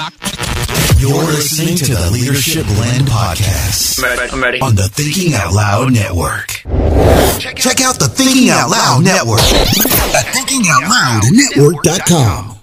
You're listening to the Leadership Blend Podcast I'm ready. I'm ready. on the Thinking Out Loud Network. Check out the Thinking Out Loud Network at thinkingoutloudnetwork.com.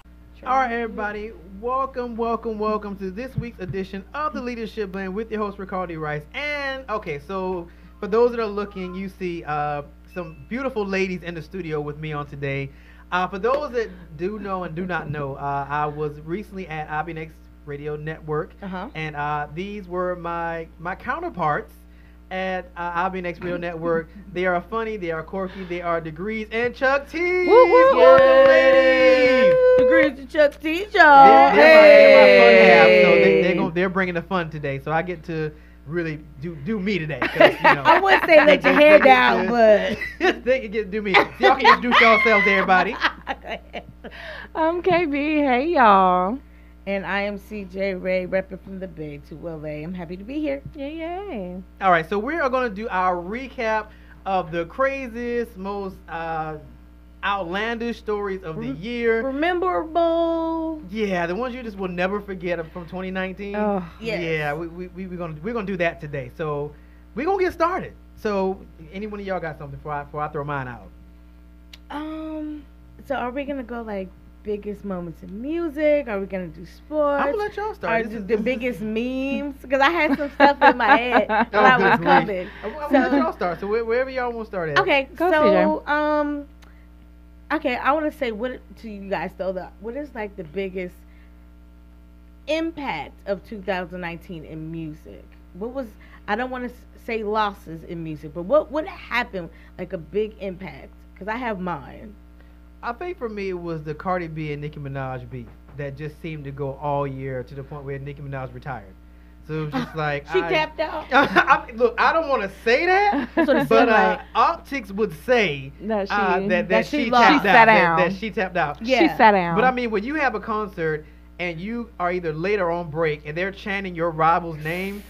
All right, everybody. Welcome, welcome, welcome to this week's edition of the Leadership Blend with your host Ricardo Rice. And okay, so for those that are looking, you see uh, some beautiful ladies in the studio with me on today. Uh, for those that do know and do not know, uh, I was recently at IBNX Radio Network, Uh-huh. and uh, these were my my counterparts at uh, IBNX Radio Network. They are funny, they are quirky, they are Degrees and Chuck T. Woo, woo, woo. ladies. Degrees to Chuck T. They're, they're, my, they're my fun half, so they, they're, gonna, they're bringing the fun today. So I get to really do do me today. you know, I would say let your hair down, but they can get do me. Y'all can introduce yourselves, everybody. I'm KB. Hey, y'all. and I am CJ Ray, repping from the Bay to LA. I'm happy to be here. Yay, yay. All right, so we are gonna do our recap of the craziest, most uh, outlandish stories of the year. Rememberable. Yeah, the ones you just will never forget from 2019. Oh, Yes. Yeah, we we we we gonna we're gonna do that today. So we're gonna get started. So any one of y'all got something before I before I throw mine out? Um. So are we gonna go like biggest moments in music? Are we gonna do sports? I'm gonna let y'all Are start. the, This the is- biggest memes? Because I had some stuff in my head that Oh, I was coming. I'm, I'm gonna let So- y'all start. So where- wherever y'all want to start at. Okay, Go, so um, okay, I want to say what to you guys though. The what is like the biggest impact of 2019 in music? What was I don't want to say losses in music, but what what happened like a big impact? Because I have mine. I think for me it was the Cardi B and Nicki Minaj beef that just seemed to go all year to the point where Nicki Minaj retired. So it was just like She I, tapped out. I, look, I don't want to say that, That's what it but seemed uh, like. optics would say that she, uh, that, that, that she, she tapped lost. out. Sat that- down. That, she tapped out. Yeah. she sat down. But I mean, when you have a concert and you are either late or on break, and they're chanting your rival's name,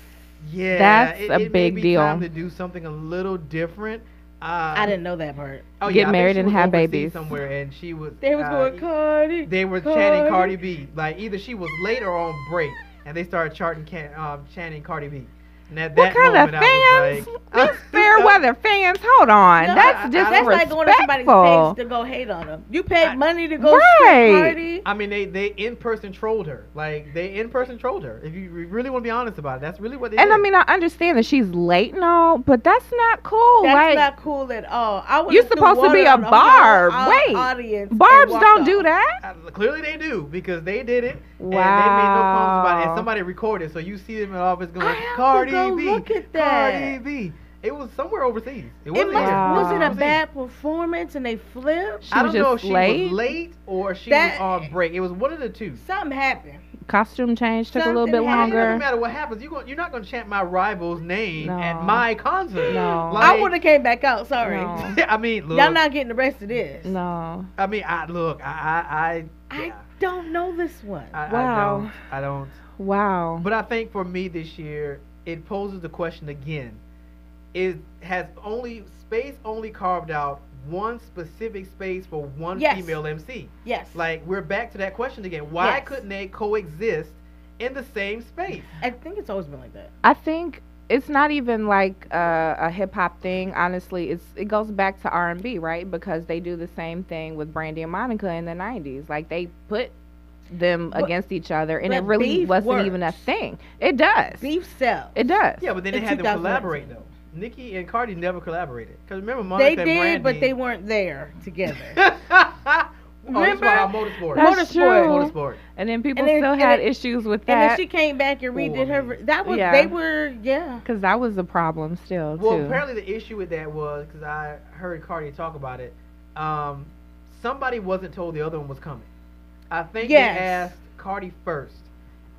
yeah, That's it, a it may big be deal. Time to do something a little different. Uh, I didn't know that part. Oh, Get yeah, I married and have babies. somewhere, and she was. They was uh, going Cardi. They were chanting Cardi B. Like either she was late or on break, and they started charting, can, um, chanting Cardi B. And at what that kind of moment, I fans? was like, fair weather fans. Hold on. No, That's I- just That's like going to somebody's disrespectful. page to go hate on them. You paid I- money to go Right. right. I mean, they they in person trolled her. Like they in person trolled her. If you really want to be honest about it, that's really what they And did. I mean, I understand that she's late and all, but that's not cool. That's like, not cool at all. I would've You're supposed to be a on the whole barb. au- Wait. audience Barbs don't off. do that. Uh, clearly they do because they did it. And they made no comments about it. And somebody recorded, so you see them in the office going, I have to Cardi go B, look at that. Cardi B. It was somewhere overseas. It It wasn't must. Wow. was it a bad performance and they flipped? She I don't know if she late. was late or she That- was on break. It was one of the two. Something happened. Costume change took a little bit happened. It doesn't longer. matter what happens. You go, you're not going to chant my rival's name at my concert. No. Like, I would have came back out. Sorry. No. I mean, look. Y'all not getting the rest of this. No. I mean, I look. I, I, I, I yeah, don't know this one. I, Wow. I don't. I don't. Wow. But I think for me this year, it poses the question again: Is has only space only carved out one specific space for one Yes. female MC? yes. Like we're back to that question again. Why Yes. couldn't they coexist in the same space? I think it's always been like that. I think it's not even like uh, a hip hop thing. Honestly, it's it goes back to R and B, right? Because they do the same thing with Brandy and Monica in the '90s. Like they put them But- against each other, and it really wasn't even a thing. It does. Beef sells. It does. Yeah, but then they had them 2019. collaborate though. Nicki and Cardi never collaborated. Cause remember They Monica did, and but they weren't there together. oh, this Remember? about motorsport. That's Motorsport. true. Motorsport. And then people And then- still had then- issues with that. and then she came back and redid her. That was Yeah. they were yeah. because that was a problem still Well, too. apparently the issue with that was because I heard Cardi talk about it. Um, somebody wasn't told the other one was coming. I think Yes. they asked Cardi first,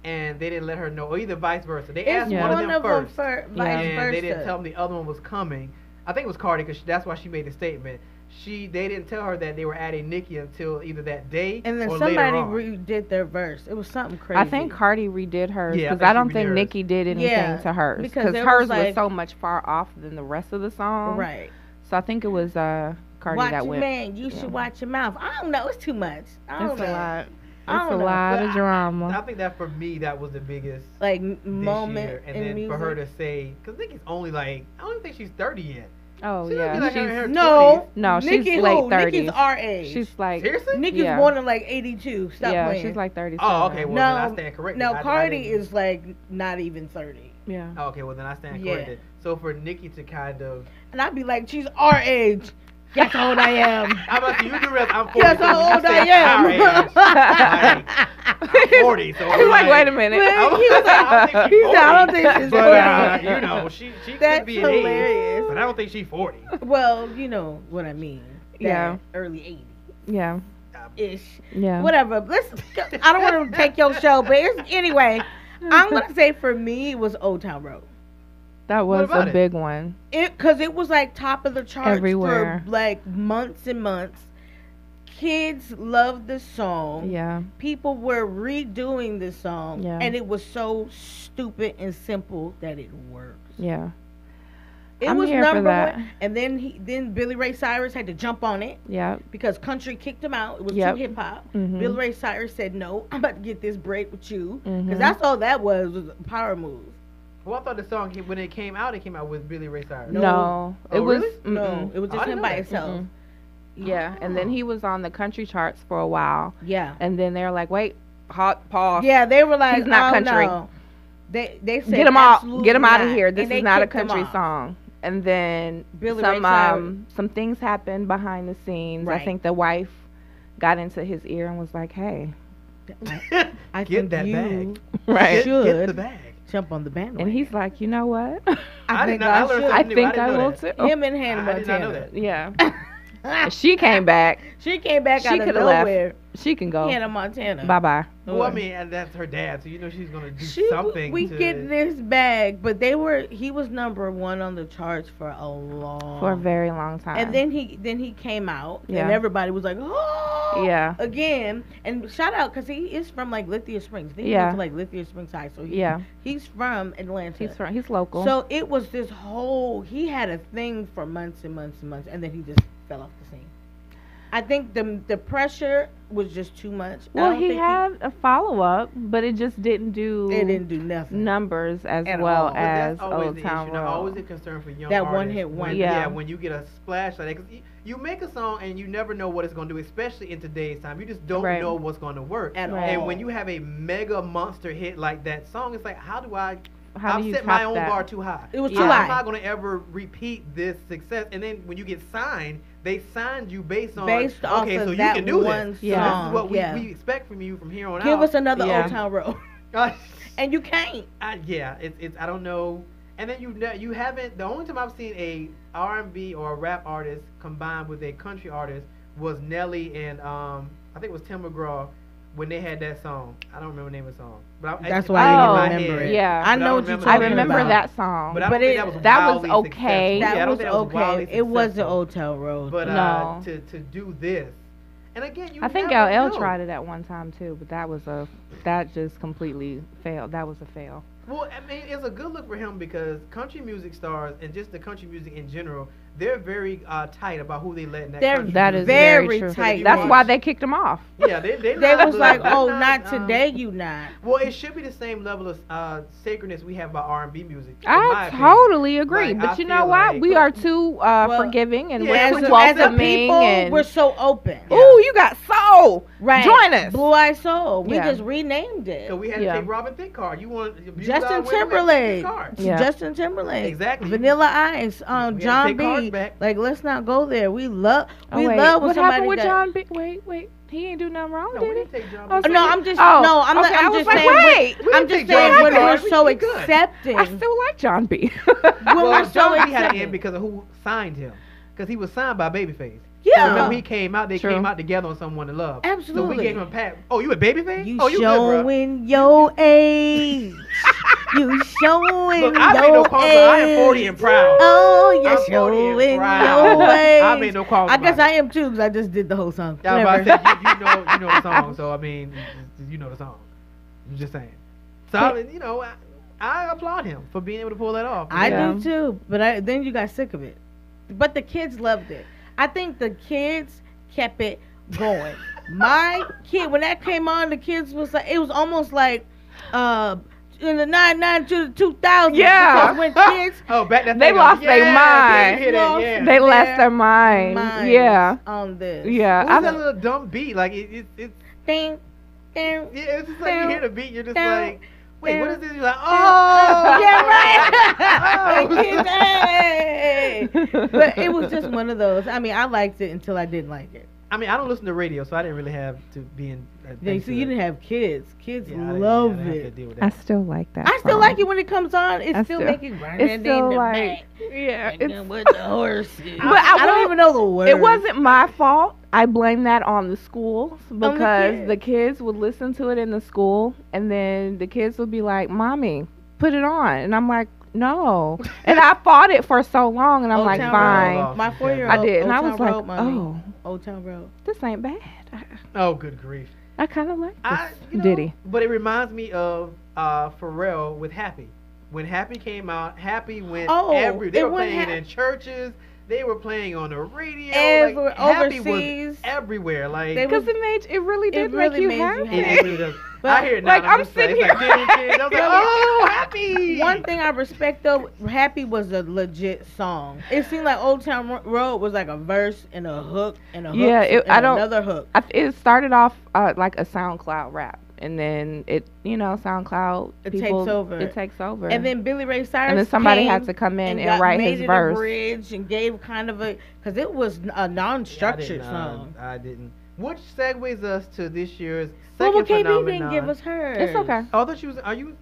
and they didn't let her know, or either vice versa. They It's asked Yeah. one, one of them of them first, fir- Yeah. and versa. they didn't tell them the other one was coming. I think it was Cardi because that's why she made the statement. She they didn't tell her that they were adding Nicki until either that day and then or somebody later on. redid their verse. It was something crazy. I think Cardi redid hers Yeah, I because I don't think hers. Nicki did anything Yeah, to hers because because hers was was, so much far off than the rest of the song. right. So I think it was uh Cardi watch that your went. man. You yeah. should watch your mouth. I don't know. It's too much. I don't That's a lot. I It's a don't know. lot of drama. I think that for me, that was the biggest Like this moment year. And in then music. for her to say, because Nicki's only like, I don't even think she's 30 yet. oh She yeah, like in her she's no, 20s. No, she's Nicki late who? Nicki's our age. she's like Seriously? Nicki's Yeah. born in like '82. Stop yeah, playing. she's like 30. Oh, okay. Well, No, then I stand corrected. now I- I Cardi didn't- is like not even 30, yeah. Oh, okay, well then I stand Yeah. corrected. So for Nicki to kind of, and I'd be like, she's our age. Guess how old I am. how about you do rest? I'm 40. Guess so how old say I am. our like, I'm 40. So He's like, wait a minute. But I was he was like, I don't think he she's said, I don't think she's But uh, you know, she she That's could be an age, hilarious. but I don't think she's 40. Well, you know what I mean. Yeah. Early 80s Yeah, ish. yeah. Whatever. Let's. I don't want to take your show, but anyway, I'm gonna say for me it was Old Town Road. That was a it? big one. It because it was like top of the charts Everywhere. for like months and months. Kids loved the song. Yeah, People were redoing the song, Yeah. and it was so stupid and simple that it worked. yeah, It I'm was number one, and then he, then Billy Ray Cyrus had to jump on it yeah. because country kicked him out. It was Yep. too hip hop. Mhm. Billy Ray Cyrus said, "No, I'm about to get this break with you," because Mhm. that's all that was was a power move. Well, I thought the song when it came out, it came out with Billy Ray Cyrus. No, No. it Oh, was really? No, it was Oh, just I him by that. itself. Mm-mm. Yeah, and then he was on the country charts for a while, Yeah, and then they're like, "Wait, hot pause. yeah, they were like, He's not "Oh, country. no." They they said get him out, get him out of here. This is not a country song." And then Billy some Cyrus. um some things happened behind the scenes. I think the wife got into his ear and was like, "Hey," I Get think that you bag. right? Get, should. get the bag. Jump on the bandwagon. And he's like, "You know what? I did think not- I I should. I something. I think I, didn't will that. too." him and Hannah I did not know Montana. Yeah, she came back. she came back She out of coulda left. nowhere. She can go. Hannah Montana. Bye bye. Well, I mean, and that's her dad, so you know she's gonna do She, something. we to, get this bag, but they were. He was number one on the charts for a long. For a very long time. And then he then he came out, and everybody was like, "Oh, Yeah. again." And shout out because he is from like Lithia Springs. I think he Yeah. went to like Lithia Springs High, so he, Yeah. he's from Atlanta. he's from, he's local. So it was this whole. He had a thing for months and months and months, and then he just fell off the scene. I think the the pressure was just too much. I well, don't he think had a follow up, but it just didn't do It didn't do nothing. numbers as At well all. As that's Old Town issue. Now, always a concern for young That artists. one-hit one. wonder. Yeah. when you get a splash like that, 'cause you, you make a song and you never know what it's going to do, especially in today's time. You just don't Right. know what's going to work. At Right. And when you have a mega monster hit like that song, it's like, how do I? How I've do you set my own that? bar too high. It was too high. I'm not going to ever repeat this success. And then when you get signed, they signed you based on Based off okay, of so you that can do one this. Yeah. So this is what we, yeah. we expect from you from here on Give out. Give us another Yeah. Old Town Road, Uh, and you can't. I, yeah, it's it's I don't know. And then you ne- you haven't. The only time I've seen a R and B or a rap artist combined with a country artist was Nelly and um I think it was Tim McGraw when they had that song. I don't remember the name of the song, but I, That's I, why I I Oh, didn't get remember head. it. Yeah. I But I know what you're I talking name of remember it. that song. But I But don't think it- that was that was okay. That yeah, was that was wildly okay. It was the successful. Old Town Road. But uh, No. to to do this, and again, you I think never LL know. tried it at one time too, but that was a that just completely failed. That was a fail. Well, I mean, it's a good look for him because country music stars and just the country music in general, they're very uh, tight about who they let in that They're country That music. is very very, true. tight. That's watch- why they kicked them off. Yeah, they they, They not- was like, "Oh, not um, today, you not." Well, it should be the same level of uh, sacredness we have by R and B music. in my I opinion. totally agree, Like, I but you know what? like- we are too uh, Well, forgiving and Yeah, we're As too a, as a welcoming people, and we're so open. Yeah. ooh, you got soul. Right. Join us. Blue Eye Soul. We Yeah. just renamed it. So we had to Yeah. take Robin Thicke card. You want Justin Timberlake. let's take Yeah. Justin Timberlake. Exactly. Vanilla Ice. Um, We gotta John take back. Like, let's not go there. We love. Oh, We wait, love when what somebody happened with got- Jon B? Wait, wait, he ain't do nothing wrong, No, did he? didn't take John Oh, B. No, I'm just Oh, no. I'm okay, not. I'm I was just like, saying. wait. we, I'm just saying when we're We- so accepting. I still like Jon B. Well, we're so Jon B had to end because of who signed him. Because he was signed by Babyface. Yeah. Remember he came out. They True. came out together on Someone to Love. Absolutely. So we gave him a pat. Oh, you a Babyface? You oh, you good, showing your age. you showing Look, I your made no age. I am 40 and proud. Oh, you're I'm 40 showing your age. I made no qualms I guess about I am too because I just did the whole song. Yeah, but I said you, you know you know the song, so I mean you know the song. I'm just saying. So I mean, you know, I, I applaud him for being able to pull that off. I Yeah. do too, but I, then you got sick of it. But the kids loved it. I think the kids kept it going. My kid, when that came on, the kids was like, it was almost like, uh, in the nine nine to the two thousand. Yeah. when kids Oh, back that They thing lost up. their Yeah, mind. you hear that, Lost yeah. They lost their their mind. minds Yeah. on this. Yeah. What was that little dumb beat? Like it, it, it Ding, ding. yeah, it's just like you hear the beat, you're just Down, like, wait, what down, this? You're like, oh, yeah, Oh. right. Hey. but it was just one of those. I mean, I liked it until I didn't like it. I mean, I don't listen to radio, so I didn't really have to be in. Uh, Yeah, so you didn't have kids. Kids Yeah, love yeah, I didn't have to it. deal with I still like that. I still song. like it when it comes on. It's I still, still- making It's still like, yeah. it's, It's, with the horses. But I I, don't won't- even know the words. it wasn't my fault. I blame that on the schools the because kids. the kids would listen to it in the school, and then the kids would be like, "Mommy, put it on," and I'm like, "No," and I fought it for so long, and I'm Old like, Town "Fine." Road. My four year old. I did, and I was Town like, Road, mommy. "Oh, Old Town Road. this ain't bad." I, Oh, good grief. I kind of like this I, you know, ditty. But it reminds me of uh, Pharrell with Happy. When Happy came out, Happy went Oh, every. They were playing ha- in churches. They were playing on the radio. Every- like, Happy overseas. was everywhere. Like Because it made it really did really make you made you happy. it, it really does. But- I hear it now. Like, and I'm, I'm sitting it's like, here- ding, ding. I was like, oh, Happy. One thing I respect though, Happy was a legit song. It seemed like Old Town Road was like a verse and a hook and a hook Yeah, it- and I don't- another hook. I, it started off uh, like a SoundCloud rap, and then it, you know, SoundCloud It people, takes over. It takes over. And then Billy Ray Cyrus and then somebody had to come in and, got- write made his it verse. a bridge and gave kind of a because it was a non-structured didn't, uh, song. I didn't. Which segues us to this year's Well, second but KB phenomenon. didn't give us hers. It's okay. Oh, I thought she was. Are you?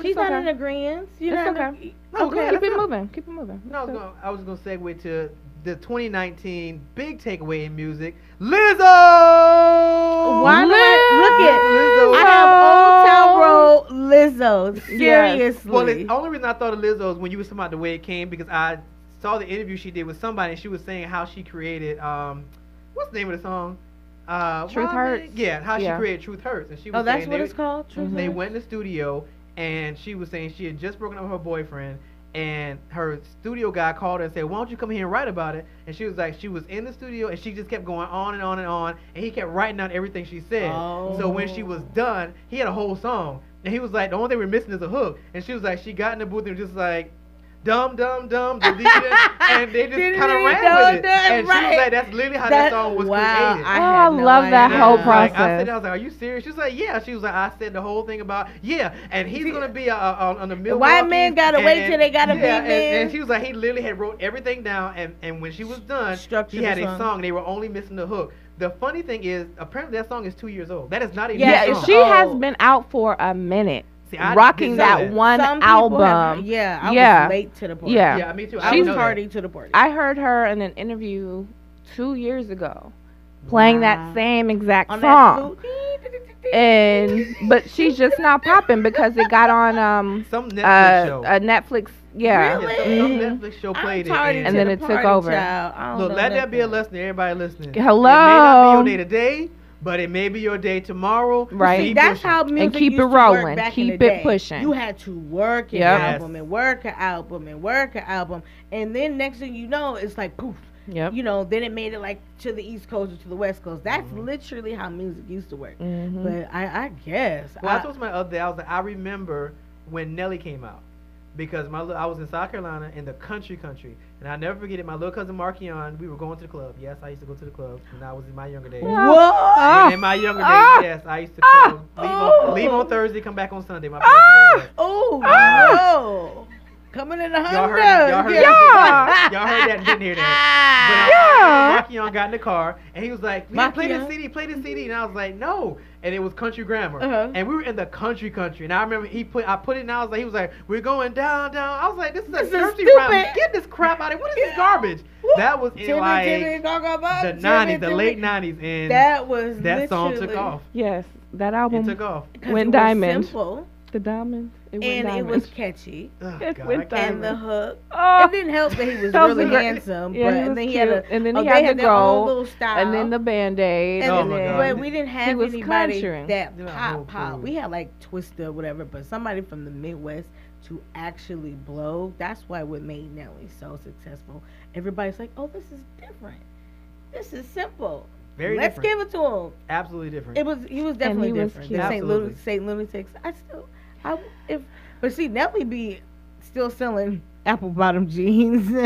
She's not okay. in agreement. You're It's not okay. No, okay, keep it moving. Keep it moving. No, I was gonna, I was gonna segue to the 2019 big takeaway in music, Lizzo. Why do I look Lizzo. I have Old Town Road Lizzo. Seriously. Well, the only reason I thought of Lizzo is when you was talking about the way it came because I saw the interview she did with somebody and she was saying how she created um, what's the name of the song? Uh, Truth Why Hurts? Me? Yeah, how Yeah. she created Truth Hurts, and she was oh, that's what they, it's called. Truth they Hurts? went in the studio and she was saying she had just broken up with her boyfriend and her studio guy called her and said why don't you come here and write about it and she was like she was in the studio and she just kept going on and on and on and he kept writing down everything she said Oh. so when she was Oh. done he had a whole song and he was like the only thing we're missing is a hook and she was like she got in the booth and was just like Dum dumb, dum, dum and they just kind of he? ran No, with it. that's And she was like, "That's literally how That- that song was wow, created." I Oh, had I no love that whole And, like, I process. said, I was like, "Are you serious?" She was like, "Yeah." She was like, "I said the whole thing about yeah," and he's gonna be uh, uh, on the Milwaukee. white man gotta wait till they gotta be yeah, and, there. and she was like, he literally had wrote everything down, and and when she was done, Structured he had the a song. song. They were only missing the hook. The funny thing is, apparently that song is two years old. That is not a Yeah, Yeah, song. she has Oh. been out for a minute, See, I rocking didn't that one Some people have- album. yeah, I Yeah. was late to the party. Yeah. Yeah, me too. I I was know that. tardy to the party. I heard her in an interview two years ago, playing Wow. that same exact on song. and but she's just now popping because it got on um Some Netflix uh, show. a Netflix yeah Really? Yeah, some, Mhm. some Netflix show played it. and- And then the it took over. child. Look, let that be a lesson to everybody listening. Hello. It may not be your day today, but it may be your day tomorrow. Right. Keep That's pushing. how music keep used it to rolling. Work back Keep it day. pushing. You had to work an Yep. album and work an album and work an album, and then next thing you know, it's like poof. yep You know, then it made it like to the East Coast or to the West Coast. That's Mhm. literally how music used to work. Mhm. But I, I guess. Well, I, that's what's my other day. I was like, I remember when Nelly came out because my I was in South Carolina in the country country, and I never forget it. My little cousin Markion, we were going to the club. Yes, I used to go to the club when I was in my younger days. What? Ah. In my younger days, Ah. yes, I used to Ah. leave, Oh. on, leave on Thursday, come back on Sunday. My Ah. Oh Ah. no! Coming in the Y'all heard, y'all heard, Yeah. that, y'all heard that and didn't hear that. But uh, Markion got in the car and he was like, "Yeah, play Markion? CD, play this CD," and I was like, "No." And it was country grammar, Uh-huh. and we were in the country country. And I remember he put, I put it, and I was like, he was like, "We're going down, down." I was like, "This is a This is thirsty stupid. rap. Get this crap out of here. What is this garbage?" That was in Timmy, like Timmy, go, go, go, the '90s, the late '90s, and That was that song took off. yes that It album took off. 'cause Went it was diamond. Simple, the diamond it and it was catchy. Oh, It God, went And the hook. oh, It didn't help that he was That really a great- handsome, yeah, but he and was then he had a and then oh, he had had the their little style. and then the band-aid Oh my God. But we didn't have was anybody country. that oh, pop oh, pop. Oh. We had like Twista whatever, but somebody from the Midwest to actually blow. That's why what made Nelly so successful. Everybody's like, oh, this is different. This is simple. Very Let's different. give it to him. Absolutely different. It was he was definitely he different. cute. St. Louis, St. Lunatics. I still, I if, but see Nelly be still selling apple bottom jeans.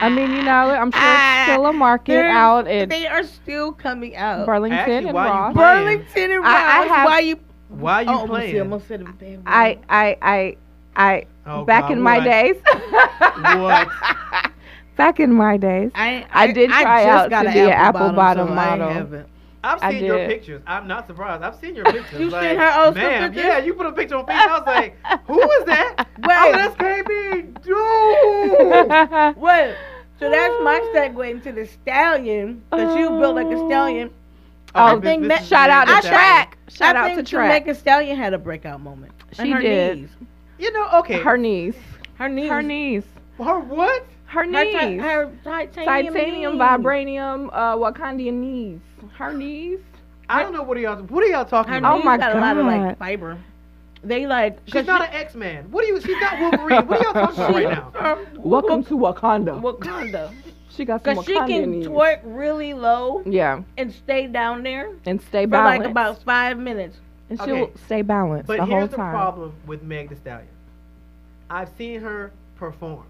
I mean, you know, I'm sure it's still a market out in they are still coming out. Burlington Actually, and why you Ross. playing? Burlington and I- I Ross. have- Why you? Why are you oh, almost, playing? yeah, almost said it bad I. I, I, I. Oh, back God, in my what? days. What? Back in my days. I, I did try just out to be an apple bottom, bottom so I model. Haven't. I've seen your pictures. I'm not surprised. I've seen your pictures. You like, seen her old school man, pictures? yeah, you put a picture on Facebook. I was like, who is that? Wait. Oh, that's KB. Dude. Wait, so that's my segue into the stallion. Cause you built like a stallion. I Oh, think this- Ma- this is Shout out to Thee Track. Shout I out think to Track. Jamaica Stallion had a breakout moment. She her did. Knees. You know, okay. Her knees. Her knees. Her knees. Her what? Her Her, knees. ti- her titanium, Titanium, knees. vibranium, uh, Wakandian knees. Her knees. I don't know what are y'all. What are y'all talking Her about? Oh knees my got a lot of like fiber. They like. She's not she- an X Man. What are you? She's not Wolverine. What are y'all talking about right now? Um, Welcome to Wakanda. Wakanda. She got some Cause she Wakandian can knees. twerk really low Yeah, and stay down there and stay for balanced. like about five minutes. and she'll Okay. stay balanced But the whole here's the time. problem with Meg Thee Stallion. I've seen her perform.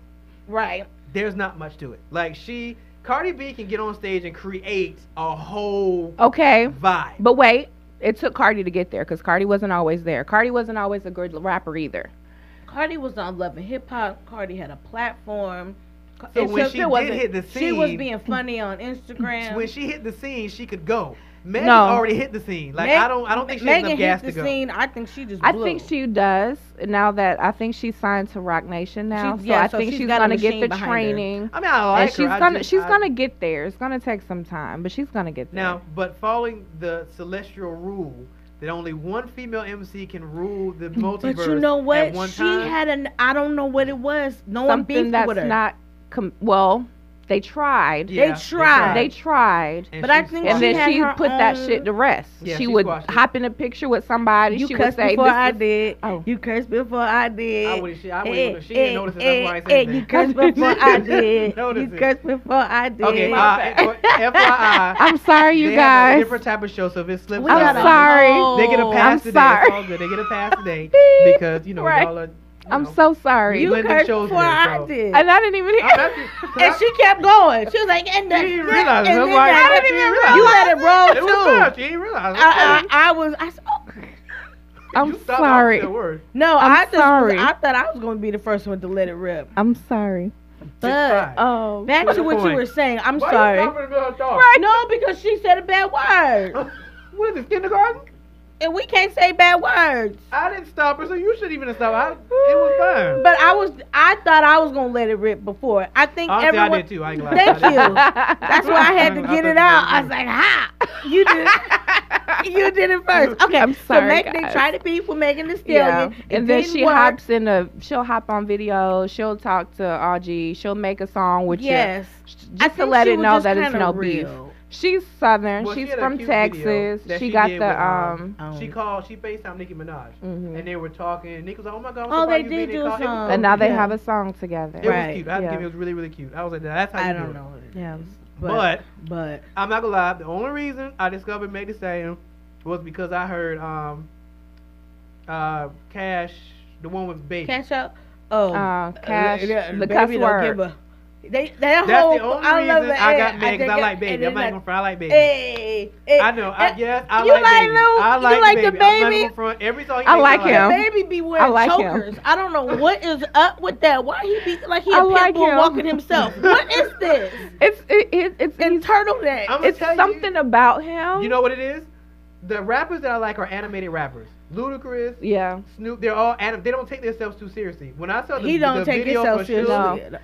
Right. There's not much to it. Like she, Cardi B can get on stage and create a whole Okay, vibe. but wait. It took Cardi to get there because Cardi wasn't always there. Cardi wasn't always a good rapper either. Cardi was on Love and Hip Hop. Cardi had a platform. So It when she did wasn't- hit the scene, she was being funny on Instagram. when she hit the scene, she could go. Meg No. already hit the scene. Like Meg- I don't, I don't think she has Megan enough gas hit the to go. scene. I think she just. I think she does now that I think she's signed to Roc Nation now. She's- so yeah, I so think she's she's, got gonna get the behind her. training. I mean, I like and she's. I gonna just- she's I- gonna get there. It's gonna take some time, but she's gonna get there. Now, but following the celestial rule that only one female MC can rule the multiverse But you know what? at one She time. had an. I don't know what it was. No one something beefed that's with her. not com- well. They tried. Yeah, tried. They tried. And But I think And squashed then she had she her put that shit to rest. Yeah, she she would squashed hop in a picture with somebody. You she would say, before "This I did. Oh. You cursed before I did. I wouldn't. She, I Eh, wouldn't. She didn't eh, notice it. eh, That's why I said eh, that. You cursed before I did. You it. cursed before I did. Okay, uh, FYI, I'm sorry, you they have a guys. different type of show, so if it slips, We out, I'm got a sorry. They get a pass today. It's all good. They get a pass today Beep. because you know y'all are. You I'm know, so sorry. You blending cursed shows before today, I so- did. and I didn't even hear. I'm happy, 'cause and I- she kept going. She was like, and the, She didn't realize it. and That's then why I didn't even realize You let it roll It too. bad. She didn't realize. I, I, I was. I, s- oh. I'm sorry. after that word. No, I'm I just sorry. Was, I thought I was going to be the first one to let it rip. I'm sorry. But fine. Oh, back um, to the what you were saying. I'm Why sorry. You stopping in the middle of thought? No, because she said a bad word, what is this kindergarten? And we can't say bad words. I didn't stop her, so you shouldn't even have stopped. I, it was fine. But I was. I thought I was going to let it rip before. I think Honestly, everyone. I did too. I ain't gonna. Thank I you. That's why I had to get it out. I was like, ha! You did it. you did it first. Okay, I'm so sorry, Megan, they guys. tried to beat with Megan Thee Yeah, Stallion. It and then she work. hops in a. She'll hop on video. She'll talk to RG. She'll make a song with Yes. you, I just to let it know that it's no real. beef. She's southern. Well, She's had a from Texas. She she got the with, um. Um, She called. She FaceTimed Nicki Minaj, mhm. and they were talking. Nicki was like, "Oh my god, Oh, they did do a call." It was song. and now they cute. have a song together. It was cute. I have yeah. give it. It was really, really cute. I was like, "That's how you I do don't it." know it Yeah. is, But but I'm not gonna lie. The only reason I discovered Meg Thee Stallion was because I heard um uh Cash, the one with baby. Cash up. Oh, Uh, Cash, yeah, the baby cuss don't word. Give a- They, that That's whole, the only I love reason it. I got Meg because think I like baby. I'm not then even front. I like baby. Hey, hey, I know. I yes, I you like, like baby. Lil- I you like, like DaBaby. I'm not gonna front. Every song he I like him. Baby be wearing like him. chokers. I don't know what is up with that. Why he be like he I a pit like bull him. walking himself? What is this? It's it, it, it's And he's- turtleneck. It's tell you- something about him. You know what it is? The rappers that I like are animated rappers. Ludacris, Yeah. Snoop, they're all anim- they don't take themselves too seriously. When I saw the, he don't the take video himself for seriously. Suge, No.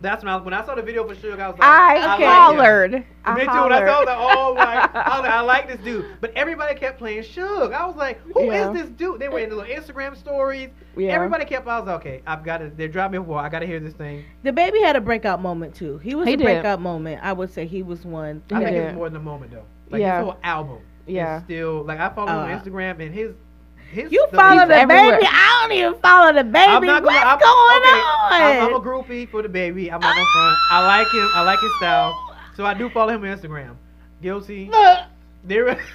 That's when I when I saw the video for Suge, I was like, I, like him. hollered. I Me too. When I saw hollered. that, oh my, I was like, I like this dude. But everybody kept playing Suge. I was like, who is Yeah. this dude? They were in the little Instagram stories. Yeah. Everybody kept. I was like, okay, I've got to. They're driving me a wall. I got to hear this thing. DaBaby had a breakout moment too. He was He a did. breakout moment. I would say he was one. I think Yeah. it's more than a moment though. Like Yeah. his whole album. Yeah. Is still like I follow him on Uh, Instagram and his. His You follow the everywhere. baby. I don't even follow DaBaby. I'm not What's gonna, I'm, going okay, on? I'm, I'm a groupie for DaBaby. I'm not gonna front. I like him. I like his style. So I do follow him on Instagram. Guilty. Look, There.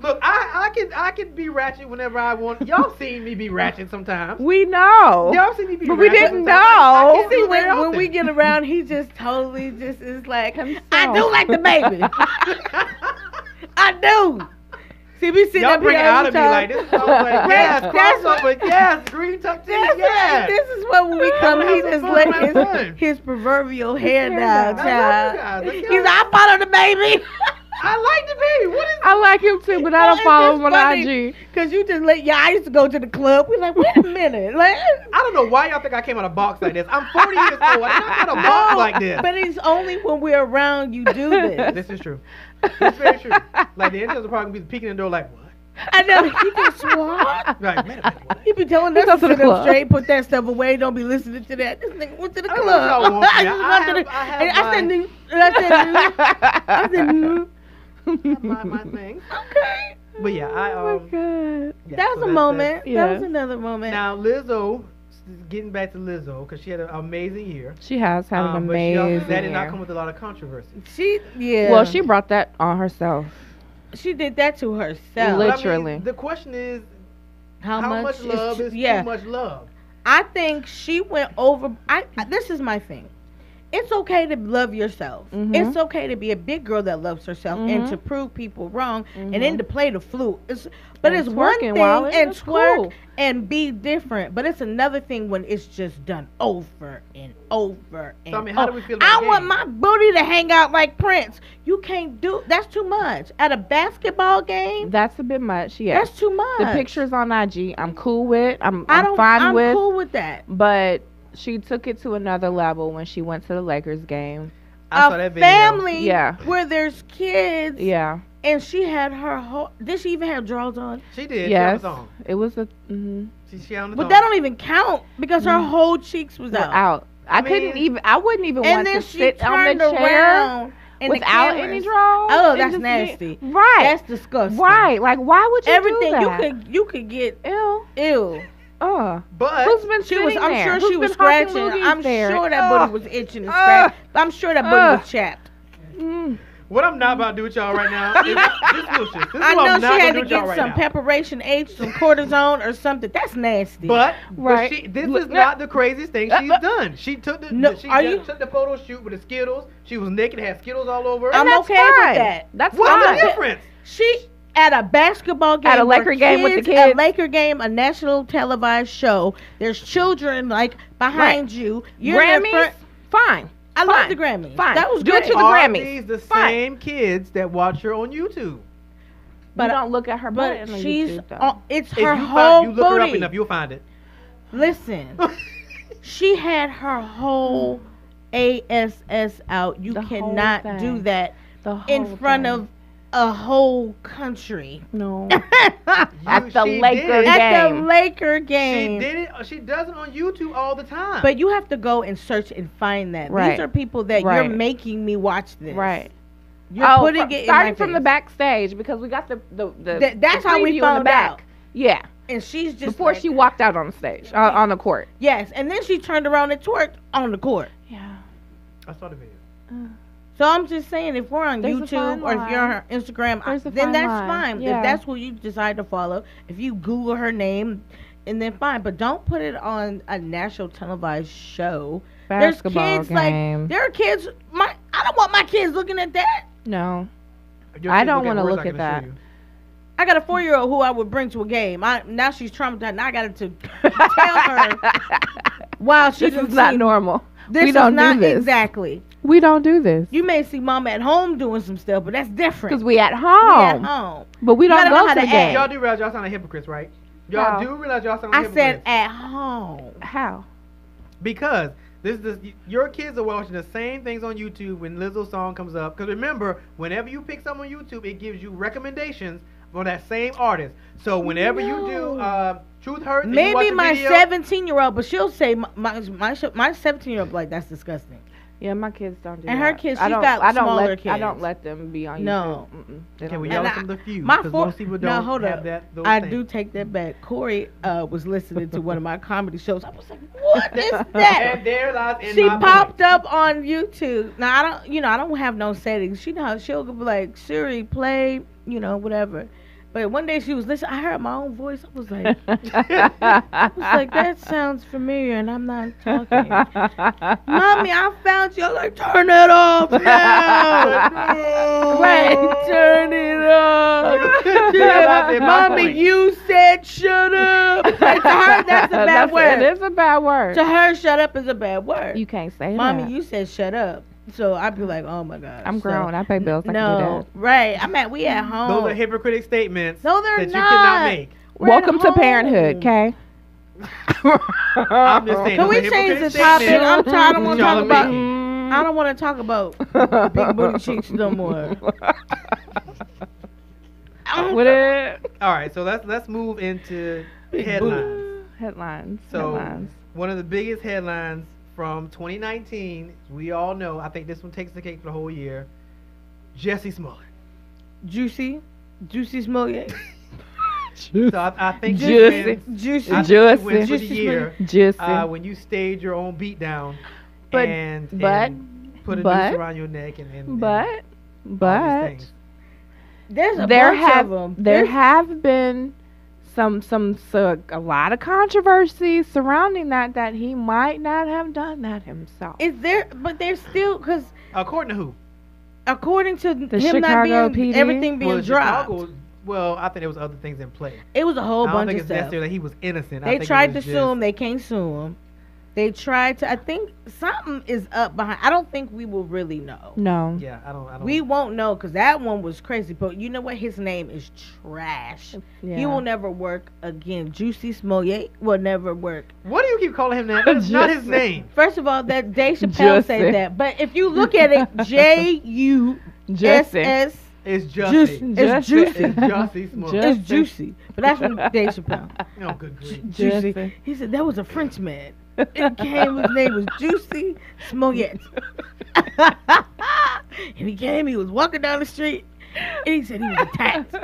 Look, I, I can I can be ratchet whenever I want. Y'all seen me be ratchet sometimes. We know. Y'all seen me be ratchet. But we didn't know. See, when, when we get around, he just totally just is like. I do like DaBaby. I do. See, we Y'all bring it out of me like this. I was like, yes, That's what- crossover, yes, green titties, yes. right. This is what when we come, he just let his, his proverbial hair down, down. I love you child. He's like, I follow DaBaby. I like DaBaby. What is? I like him too, but I don't follow him on. IG. Cause you just let yeah, I used to go to the club. We like, wait a minute, like I don't know why y'all think I came out of box like this. I'm 40 years old. I did not out of box like this. But it's only when we're around you do this. This is true. It's very true. Like the angels will probably be peeking in the door like, what? I know he just what? Like, wait a what? He be telling He us to to sit up straight, put that stuff away, don't be listening to that. This nigga went to the I club. know want from just I went to have- the- I have I said, my- "New," and I said, "New." I said, "New." My, my thing. okay. But yeah, I Um, Oh um. my god. yeah, that was so a that's- moment. that's- Yeah. That was another moment. Now Lizzo, getting back to Lizzo, because she had an amazing year. She has had an Um, but she also, amazing that did not come with a lot of controversy. she, yeah. Well, she brought that on herself. she did that to herself. But I mean, Literally. the question is, How, how, much, is love too- is yeah. too much love? I think she went over. I I- this is my thing. It's okay to love yourself. Mhm. It's okay to be a big girl that loves herself and Mhm. to prove people wrong and Mhm. then to play the flute. It's but And it's one thing while it- and it's twerk cool. and be different, but it's another thing when it's just done over and over and So, I mean, how over. do we feel about I the want my booty to hang out like Prince. You can't do that's too much at a basketball game. That's a bit much. Yeah, That's too much. the pictures on IG, I'm cool with. I'm, I I'm don't. fine I'm with. cool with that. But she took it to another level when she went to the Lakers game. I a saw that video. family Yeah. where there's kids Yeah. and she had her whole did she even have drawers on She did. yes. She. It was a. Mm-hmm. she, she on the but song. that don't even count because her whole cheeks was Out. out, out. I, I couldn't even. I wouldn't even want to sit on the chair without any drawers. Oh, that's be- nasty. Right. that's disgusting right. Like, why would you everything you could you could get ill ew Uh. But Who's been she was i'm there? sure Who's she was been popping scratching i'm there? sure that Ugh. booty was itching and Ugh. scratching i'm sure that booty Ugh. was chapped Mm. what I'm not about to do with y'all right now is this bullshit. This is I know I'm she not had gonna to do with y'all get right some now. preparation H, some cortisone or something. That's nasty. But, Right. but she, this Look- is not the craziest thing she's Uh, uh. done. She took the, No, she are you- took the photo shoot with the Skittles. She was naked, had Skittles all over. her. I'm That's okay with fine. that. That's What's fine. the difference? She at a basketball game, At a Laker game with the kids, A. Laker game, a national televised show. There's children like behind you. You're in the Grammys. front- Fine. I love the Grammys. Fine. That was Do great. it to the Are Grammys. these the Fine. same kids that watch her on YouTube? But But- don't look at her butt but she's YouTube, though. on, it's If her you, whole find, you look her up enough, you'll find it. Listen, she had her whole ASS out. You The cannot do that The in front thing. of a whole country. no. At At the Laker did it. game. the Laker game. She did it. She does it on YouTube all the time. But you have to go and search and find that. Right. These are people that Right. you're making me watch this. Right. You're oh, putting fr- it in starting my from the backstage because we got the the, the Th- that's the how we preview found the back. out. Yeah, And she's just before like- she walked out on the stage uh, on the court. Yes, and then she turned around and twerked on the court. Yeah. I saw the video. So I'm just saying, if we're on There's YouTube or if you're on her Instagram, I- then that's line. fine. Yeah. If that's who you decide to follow, if you Google her name, and then fine. But don't put it on a national televised show. Basketball There's kids game. like there are kids. My I don't want my kids looking at that. no. I don't wanna look at that. I got a four year old who I would bring to a game. I now she's traumatized. Now I got to tell her wow, she this done is not normal. This we is don't not do this. exactly. We don't do this You may see mom at home doing some stuff, but that's different. because we at We home, at home. but we don't gotta know go how to to the act. game. Y'all do realize y'all sound like hypocrites, right? Y'all How? do realize y'all sound like hypocrites? I said at home. How? because this is your kids are watching the same things on YouTube when Lizzo's song comes up. Because remember, whenever you pick something on YouTube, it gives you recommendations for that same artist. So whenever you do uh, Truth Hurts, and you watch Maybe my 17 year old, but she'll say my my my, my 17 year old like that's disgusting. Yeah, my kids don't do And that. her kids, I she's don't, got I don't smaller let, I don't let them be on YouTube. Mm-mm, Can don't we do yell And at I- some of the few? my Because four- most people no, don't hold have up. that. Those I things. do take that back. Corey uh, was listening to one of my comedy shows. I was like, "What is that?" And there lies in she my popped point. up on YouTube. Now I don't, you know, I don't have no settings. She know, she'll be like Siri play, you know, whatever. But one day she was listening. I heard my own voice. I was like, I was like, that sounds familiar, and I'm not talking. Mommy, I found you. I'm like, turn it off now. Right, turn it off. Mommy, point. you said shut up. Like, to her, that's a bad That's- word. It is a bad word. To her, shut up is a bad word. You can't say Mommy, that. you said shut up. So I'd be like, oh my god. I'm So- grown. I pay bills. I no, right. I'm at we at home. Those are hypocritic statements No, they're that you not. cannot make. We're Welcome to parenthood, okay? I'm just saying. Can we change the topic? I'm tired. I don't want to talk about. making. I don't want to talk about big booty cheeks no more. With it. All right, so let's let's move into headlines. Headlines. So headlines. one of the biggest headlines from 2019, we all know. I think this one takes the cake for the whole year. Jussie Smollett. Juicy, juicy Smollett, So I, I think Juicy. you win. juicy. I Juicy. think you win for the Juicy year Juicy. uh, when you stage your own beatdown But- and, but- and put a but- noose around your neck and, and, and but, but. There's a there bunch have of them. there have been some some so a lot of controversy surrounding that that he might not have done that himself. Is there? But there's still because according to who? according to The him Chicago not being PD? everything being well, dropped, Chicago. Well, I think there was other things in play. it was a whole I don't bunch think of it's stuff. necessarily that he was innocent. I They think tried to was sue him. They can't sue him. They tried to. I think something is up behind. I don't think we will really know. no. Yeah, I don't. I don't. We won't know because that one was crazy. But you know what? His name is trash. Yeah. He will never work again. Juicy Smollett will never work. What do you keep calling him that? That's not his name. First of all, that Dave Chappelle said that. But if you look at it, J U S Jesse. S, It's juicy. Jussie. It's juicy. It's Jussie Smollett. It's juicy. But that's from Dave Chappelle. Oh, good grief. Juicy. He said that was a French man. It came. His name was Juicy Smollett. and he came. He was walking down the street, and he said he was attacked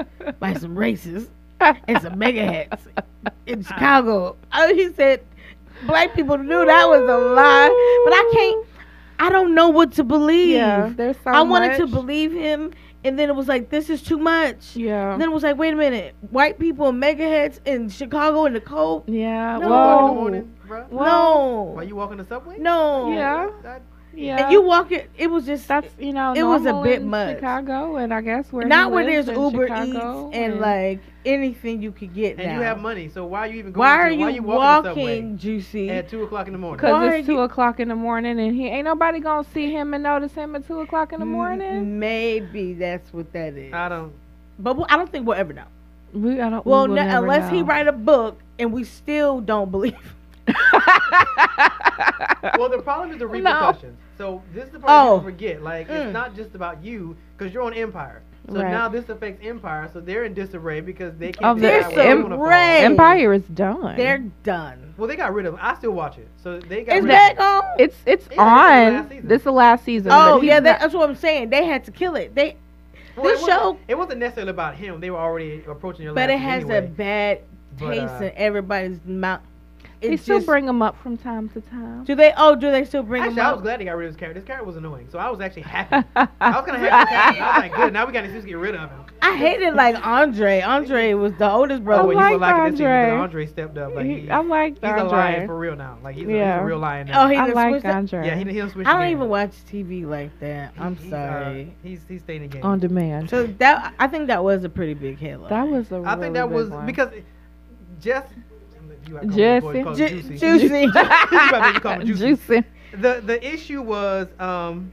by some racists and some MAGA hats in Chicago. Oh, he said black people knew that was a lie, but I can't. I don't know what to believe. Yeah, there's so I wanted to believe him, and then it was like, this is too much. Yeah. And then it was like, wait a minute, white people and MAGA heads in Chicago in the cold. yeah. No. In the Well. morning, bro. Well, Why no, you walking the subway? no. Yeah. That- Yeah. And you walk it. It was just That's you know It was a bit much. Chicago, and I guess where not where there's Uber Chicago Eats and like anything you could get and now. you have money, so why are you even going? Why to, are you, why you walking, walking, Juicy? at two o'clock in the morning? because it's two you- o'clock in the morning, and he ain't nobody gonna see him and notice him at two o'clock in the M- morning. Maybe that's what that is. I don't. but we- I don't think we'll ever know. We, I don't, we Well, will no- never unless he write a book and we still don't believe. Well, the problem is the No. repercussions. So this is the part Oh. people forget. Like Mm. it's not just about you because you're on Empire. So Right. now this affects Empire. So they're in disarray because they Oh, can't. they're decide where they wanna fall. disarray. Empire is done. They're done. Well, they got rid of. Him. I still watch it. So they got Is rid that of. gone? It's it's Yeah, this is on. This is the last season. Oh yeah, that, that's what I'm saying. They had to kill it. They, Well, this it wasn't- show, It wasn't necessarily about him. They were already approaching your but it has anyway. a bad But, taste uh, in everybody's mouth. They still just- bring him up from time to time. Do they? Oh, do they still bring Actually, him up? I was glad they got rid of his character. This character was annoying, so I was actually happy. I was kind of happy. with the character. I was like, good. Now we got to excuse to get rid of him. I hated like Andre. Andre was the oldest Oh, brother. well, like you were liking this season Andre. Andre stepped up. Like He- he, I like he's a lion for real now. Like he's, a, he's a real lion now. Oh, he I like switched? Andre. yeah, he, he done switched I don't the game. even watch TV like that. I'm He's, uh, sorry. he's he's staying in game. on demand. So that I think that was a pretty big headline. that was a I really think that was one. because Jess. You Jesse. me- call him Ju- Juicy. Juicy. You gotta make me call Juicy. Juicy. The the issue was um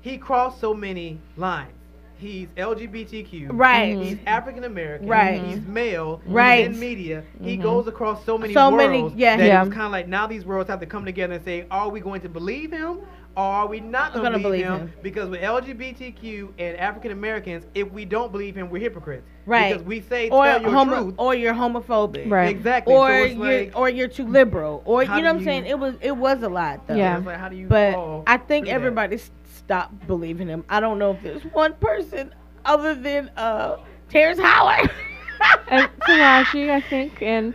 he crossed so many lines. He's LGBTQ. Right. He's African American. Right. He's male. Right. He's in media. He Mhm. goes across so many So worlds many- yeah. that Yeah. it was kind of like now these worlds have to come together and say, are we going to believe him or are we not going to believe, believe him? him. Because with LGBTQ and African Americans, if we don't believe him, we're hypocrites. Right. Because we say or tell your homo- truth. or you're homophobic. Right. Exactly. Or so it's you're like, or you're too liberal. Or you know what I'm saying? It was it was a lot though. Yeah. it's like, how do you But I think through that? everybody s- stopped believing him. I don't know if there's one person other than uh Terrence Howard. and Taraji, I think, and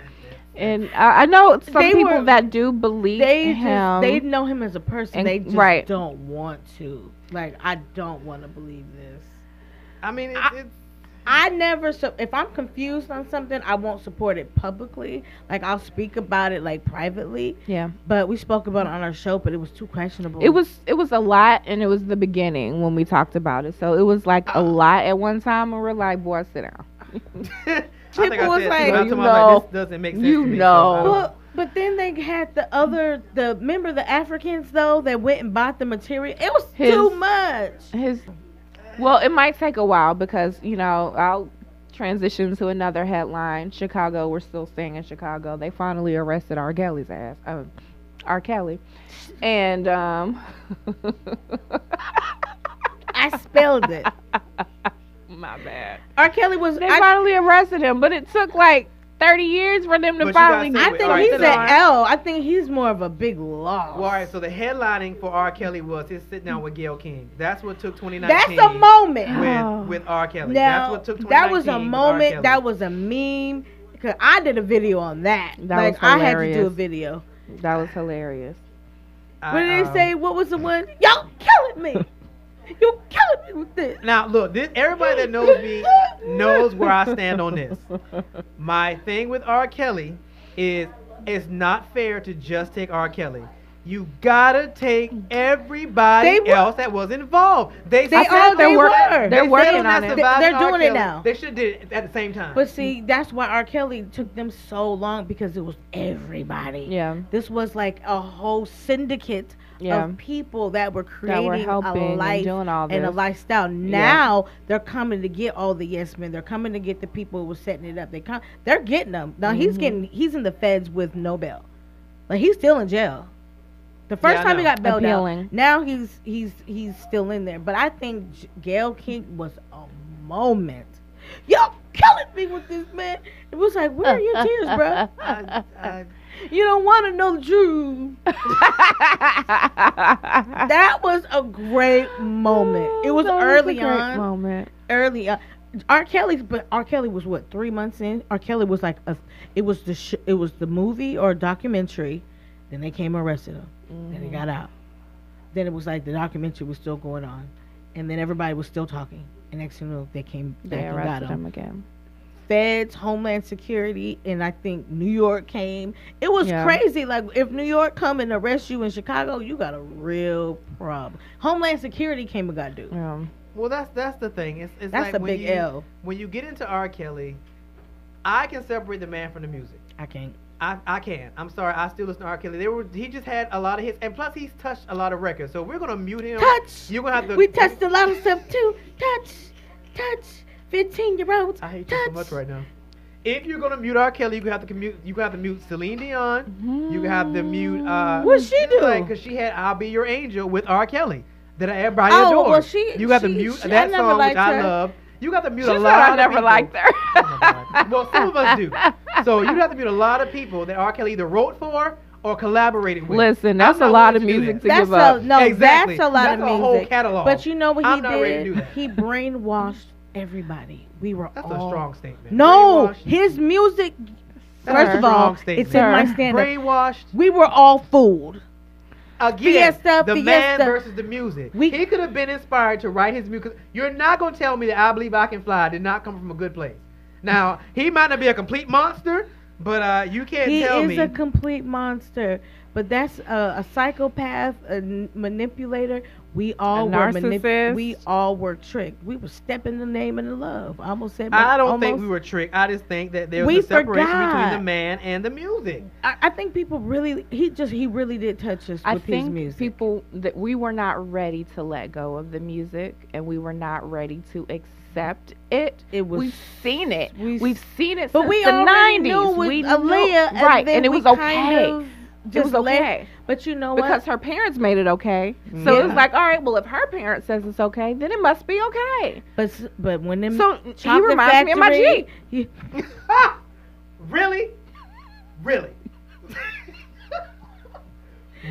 and I I know some They people were- that do believe they him. just they know him as a person. And- they just right. don't want to. Like I don't want to believe this. I mean, it's, I- it's I never so if I'm confused on something, I won't support it publicly. Like I'll speak about it like privately. yeah, But we spoke about it on our show, but it was too questionable. it was it was a lot, and it was the beginning when we talked about it. So it was like Uh. a lot at one time, and we're like, "Boy, sit down." I think I was said, like- too, You talking like, know. this doesn't make sense You to me, so know. I don't- Well, but then they had the other the remember the Africans though that went and bought the material. It was His- too much. His, well, it might take a while because you know I'll transition to another headline. Chicago, we're still staying in Chicago. They finally arrested R. Kelly's ass. Uh, R. Kelly, and um. I spelled it. My bad. R. Kelly was. They I, finally arrested him, but it took like 30 years for them to you gotta finally say I think alright, he's so an now- L. I think he's more of a big loss. Well, all right, so the headlining for R. Kelly was his sit down with Gayle King. That's what took 2019. That's a moment. Oh. with with R. Kelly. Now That's what took 2019 that was a moment. That was a meme. Cause I did a video on that. That like was I had to do a video. That was hilarious. I, What did they um, say? What was the one? Y'all killing me. you killing me with this. Now look, this everybody that knows me knows where I stand on this. My thing with R. Kelly is it's not fair to just take R. Kelly. You gotta take everybody were- else that was involved. They, They said all- they they were. were. They They're said working on it. They're doing it now. They should did it at the same time. But see, that's why R. Kelly took them so long because it was everybody. Yeah. This was like a whole syndicate Yeah. of people that were That creating were helping a and life doing all and a lifestyle. Now they're coming to get all the yes men. They're coming to get the people who were setting it up. They come. They're getting them. Now he's Mhm. getting. He's in the feds with no bail. Like he's still in jail. The first Yeah, time he got bailed Appealing. out. Now he's he's he's still in there. But I think Gayle King was a moment. Y'all killing me with this man. It was like, where are your tears, bro? I, I, You don't want to know the truth. That was a great moment. It was That a early great on. Moment. Early on. R. Kelly's, but R. Kelly was what three months in. R. Kelly was like a, it was the sh- it was the movie or documentary. Then they came and arrested him. Then he got mm-hmm. out. Then it was like the documentary was still going on, and then everybody was still talking. And next thing you know, they came They back and got arrested him. him again. Feds, Homeland Security, and I think New York came. It was Yeah. crazy. Like if New York come and arrest you in Chicago, you got a real problem. Homeland Security came and got dude. Yeah. well, that's that's the thing. It's, it's That's like a when big you, L. When you get into R. Kelly, I can separate the man from the music. I can't. I, I can. I'm sorry. I still listen to R. Kelly. They were he just had a lot of hits, and plus he's touched a lot of records. So we're gonna mute him. Touch. You're gonna have to. We touched a lot of stuff too. Touch, touch. Fifteen year olds. I hate touch. you so much right now. If you're gonna mute R. Kelly, you gonna have to commute. You gonna have to mute Celine Dion. You have to mute. Uh, What'd she do? Cause she had "I'll Be Your Angel" with R. Kelly that everybody Oh, adored. well, she- You got to mute she- that never song, which liked I love. You got to mute She a lot I of never people. liked her. Oh my God. well, some of us do. So you have to mute a lot of people that R. Kelly either wrote for or collaborated with. Listen, that's a lot of to music that. to That's give up. a no. Exactly. That's a lot That's of a music. whole catalog. But you know what he I'm not ready to did? do that. He brainwashed everybody. We were That's all a strong statement. No, his music. That's First of all, strong it's statement. in my stand brainwashed. We were all fooled. Again, Fiesta, the Fiesta. man versus the music. We- he could have been inspired to write his music. You're not gonna tell me that "I Believe I Can Fly" did not come from a good place. Now he might not be a complete monster, but uh, you can't He tell is a complete monster. But that's a, a psychopath, a n- manipulator. We all A were manip- We all were tricked. We were stepping the name in the love. I almost said. I don't think we were tricked. I just think that there was a separation forgot. between the man and the music. I, I think people really. He just. He really did touch us I with his think music. people that we were not ready to let go of the music, and we were not ready to accept it. It was. We've seen it. we- We, have seen it but since we the already nineties. knew with we Aaliyah, knew, right, then and it we was kind okay. of- it was let- okay. but you know because what? her parents made it okay. So Yeah. was like, all right, well, if her parents says it's okay, then it must be okay. But but when them So he chocolate reminds me of my G. he- really? Really?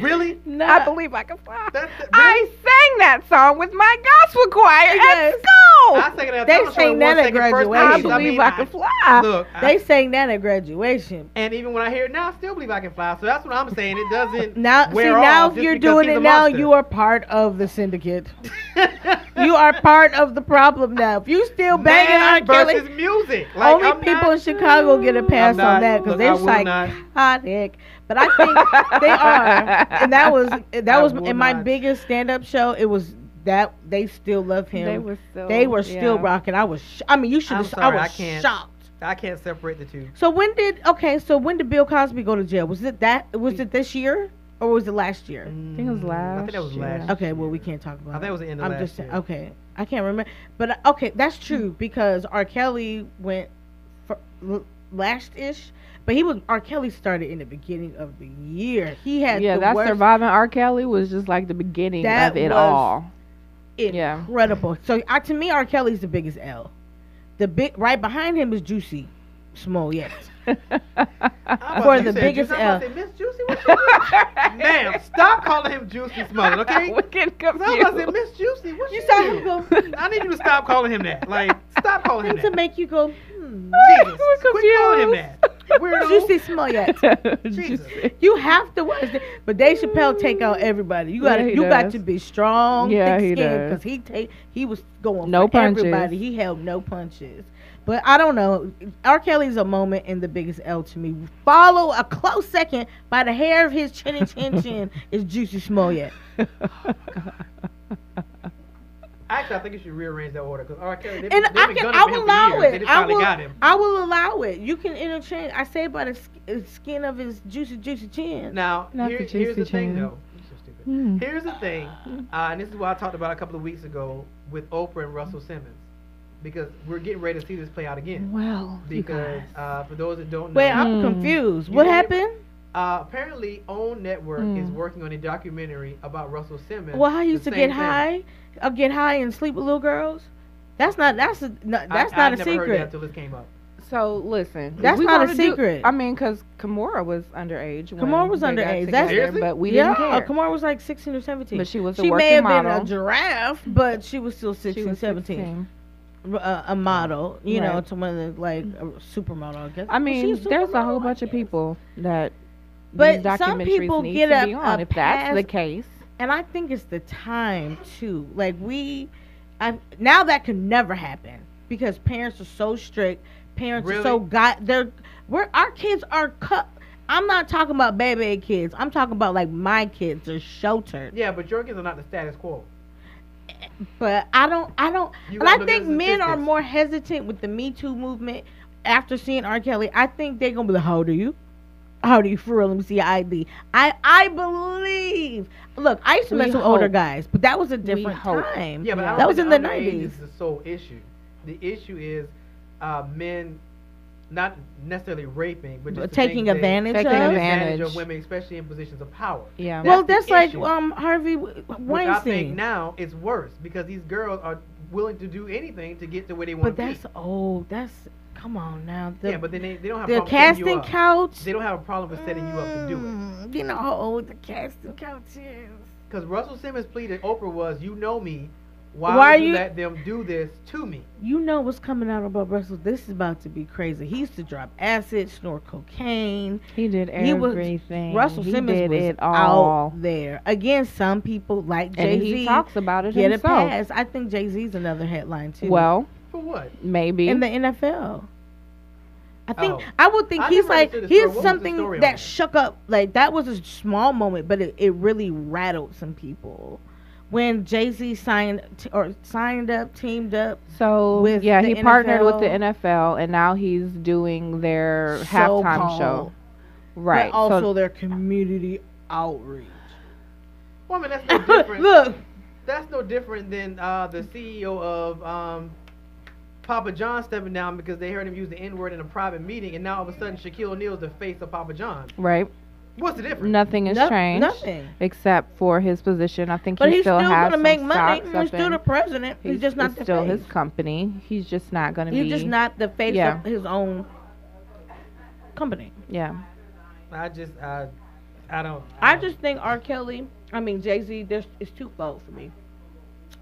Really? No. I believe I can fly. That's the- I sang that song with my gospel choir Yes. at school. I sang it at They sang that one at second first graduation. I place. believe mean, I, can fly. Look, they I, sang that at graduation. and even when I hear it now, I still believe I can fly. So that's what I'm saying. It doesn't Now, see, now off if you're doing it now, you are part of the syndicate. you are part of the problem now. If you still banging Man R. Kelly, versus music. Like, only I'm people not- in Chicago get a pass not- on that because look, they're I just will like not. hot heck. But I think they are, and that was that I was in my not. biggest stand-up show. It was that they still love him. They were still. They were still yeah. rocking. I was. Sh- I mean, you should. I'm have I was I can't. shocked. I can't separate the two. So when did okay? So when did Bill Cosby go to jail? Was it that? Was it this year or was it last year? I think it was last. I think that was last. year. last. Okay, well we can't talk about. I think it was the end of I'm last just year. okay. I can't remember, but uh, okay, that's true because R. Kelly went for last ish, but he was R. Kelly started in the beginning of the year. He had Yeah, the that worst, surviving R. Kelly was just like the beginning That of it was- all. Yeah. incredible. So uh, to me, R. Kelly's the biggest L. The big right behind him is Juicy Smollett. I'm about For the said biggest Juicy- I'm about to say, Miss Juicy, what you doing? Ma'am, stop calling him Juicy Smollett, okay? We're getting 'Cause I'm about to say. Miss Juicy, what You you, saw him go. I need you to stop calling him that. Like, stop calling him Things to that. make you go. Jesus, quit calling him that. Weirdo. Juicy Smollett. Jesus. You have to watch it. But Dave Chappelle take out everybody. You got Yeah, you got to be strong, Yeah, thick because he take he was going No for punches. everybody. He held no punches. But I don't know. R. Kelly's a moment in the biggest L to me. Follow a close second by the hair of his chinny chin chin is Juicy Smollett. Oh, Actually, I think you should rearrange that order because R. Kelly, they, And they've I been can I will allow years. It. I will got him. I will allow it. You can interchange. I say by the sk- skin of his juicy juicy chin. Now, Not here, the here's the juicy thing, though. You're so stupid. Hmm. Here's the thing, uh, and this is what I talked about a couple of weeks ago with Oprah and Russell Simmons, because we're getting ready to see this play out again. Well, you Because guys. uh, for those that don't know, Wait, I'm Hmm. confused. What happened? uh, apparently OWN Network is Hmm. working on a documentary about Russell Simmons. Well, I the used to get thing. high, uh, get high and sleep with little girls. That's not. That's a. No, I- that's I, not a never Heard that secret. until this came up. So listen, That's we not a gonna do- secret. I mean, because Kimora was underage. when Kimora was underage. That's- together, but we yeah, didn't care. Kamar was like 16 or 17. But she was a she may have model. been a giraffe, but she was still She 16, was 17. 16. Uh, a model, you know, to one of the, like a supermodel. I guess. I mean, she's there's a whole bunch of people that But these some people need get to a- be a on. If that's the case, and I think it's the time too. Like we, I now that could never happen because parents are so strict. Parents are so Really? got they're we're our kids are cut. I'm not talking about baby kids. I'm talking about like my kids are sheltered. Yeah, but your kids are not the status quo. But I don't I don't You and I think men are more hesitant with the Me Too movement after seeing R. Kelly. I think they're gonna be like, How old are you? How old are you for real? Let me see your ID. I I believe Look, I used to We mess with older guys, but that was a different time. Yeah, but I that was in the underage nineties. Is the sole issue. The issue is uh, men not necessarily raping, but just But taking things they- advantage Taking of? advantage. of women, especially in positions of power. Yeah. That's well, that's like issue. um Harvey W- Which I think Weinstein. now it's worse because these girls are willing to do anything to get to where they want to be. that's old. That's come on now. The, yeah, but then they, they don't have the a problem setting you casting up. couch. They don't have a problem with setting you up to do it. Mm, You know how old the casting couch is. Because Russell Simmons' pleaded, Oprah was, "You know me. Why, Why would you you- let them do this to me?" You know what's coming out about Russell? This is about to be crazy. He used to drop acid, snort cocaine. He did He was- everything. Russell he Simmons did was it all. out there. Again, some people like Jay and he Z talks about it get a himself. pass. I think Jay Z's another headline too. Well, For what? maybe. in the NFL. I think Oh. I would think I he's like understood the story. he's What was the something that that? shook up like that was a small moment, but it, it really rattled some people when Jay Z signed t- or signed up, teamed up. so with yeah, the he partnered with the NFL. NFL, and now he's doing their halftime show. Right. But also so their community outreach. Well, I mean, that's no different. Look, That's no different than uh, the CEO of um, Papa John stepping down because they heard him use the N word in a private meeting, and now all of a sudden Shaquille O'Neal's the face of Papa John. right. What's the difference? Nothing has No- changed Nothing. except for his position. I think But he he's still still has gonna some make money. He's still the president. He's, just not it's the still face. his company. He's just not going to He's be. He's just not the face Yeah. of his own company. Yeah. I just I I don't. I don't- just think R. Kelly, I mean Jay Z, there's it's twofold for me.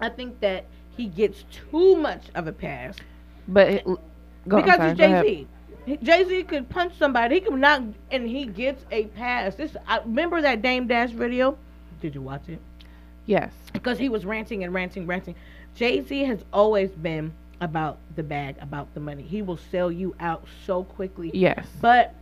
I think that he gets too much of a pass But it, go, because sorry, it's Jay Z. Jay Z could punch somebody, he could knock, and he gets a pass. This I remember that Dame Dash video. Did you watch it? Yes. because he was ranting and ranting, ranting. Jay Z has always been about the bag, about the money. He will sell you out so quickly. Yes. But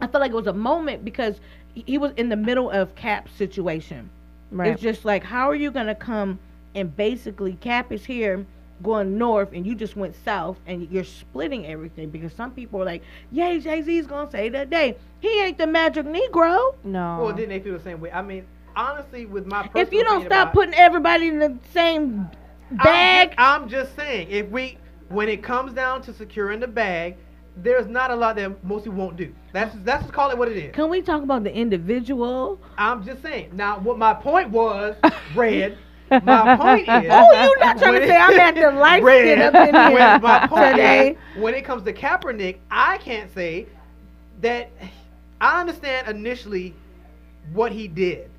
I felt like it was a moment because he- he was in the middle of Cap's situation. Right. It's just like, how are you gonna come and basically Cap is here going north and you just went south and you're splitting everything because some people are like, Yay, Jay Z's gonna say that day. He ain't the magic Negro. no. Well, didn't they feel the same way? I mean, honestly, with my If you don't stop about- putting everybody in the same I'm bag, just, I'm just saying, if we, when it comes down to securing the bag, there's not a lot that most people won't do. That's that's just call it what it is. Can we talk about the individual? I'm just saying. Now, what my point was, Red. My point is. Oh, you not trying to say I'm at the light skin up in here my point today? is, when it comes to Kaepernick, I can't say that I understand initially what he did,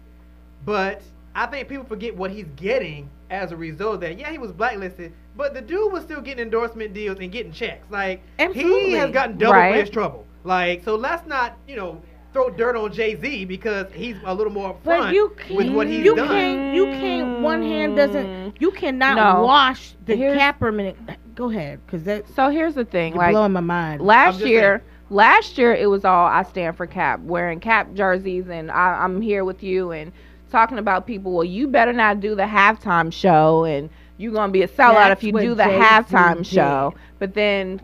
but I think people forget what he's getting as a result of that. Yeah, he was blacklisted, but the dude was still getting endorsement deals and getting checks. Like he has gotten double Right. for his trouble. Like so, let's not you know throw dirt on Jay Z because he's a little more But upfront you can't. with what he's you done. can't. You can't. One hand doesn't. Mm. You cannot No. wash the Here's- Kaepernick. Go ahead, because that. so here's the thing. you're Like blowing my mind. Last just year, last year it was all I stand for Cap, wearing Cap jerseys, and I, I'm here with you, and talking about people. Well, you better not do the halftime show, and you're gonna be a sellout That's if you do the Jay-Z halftime did. show. But then,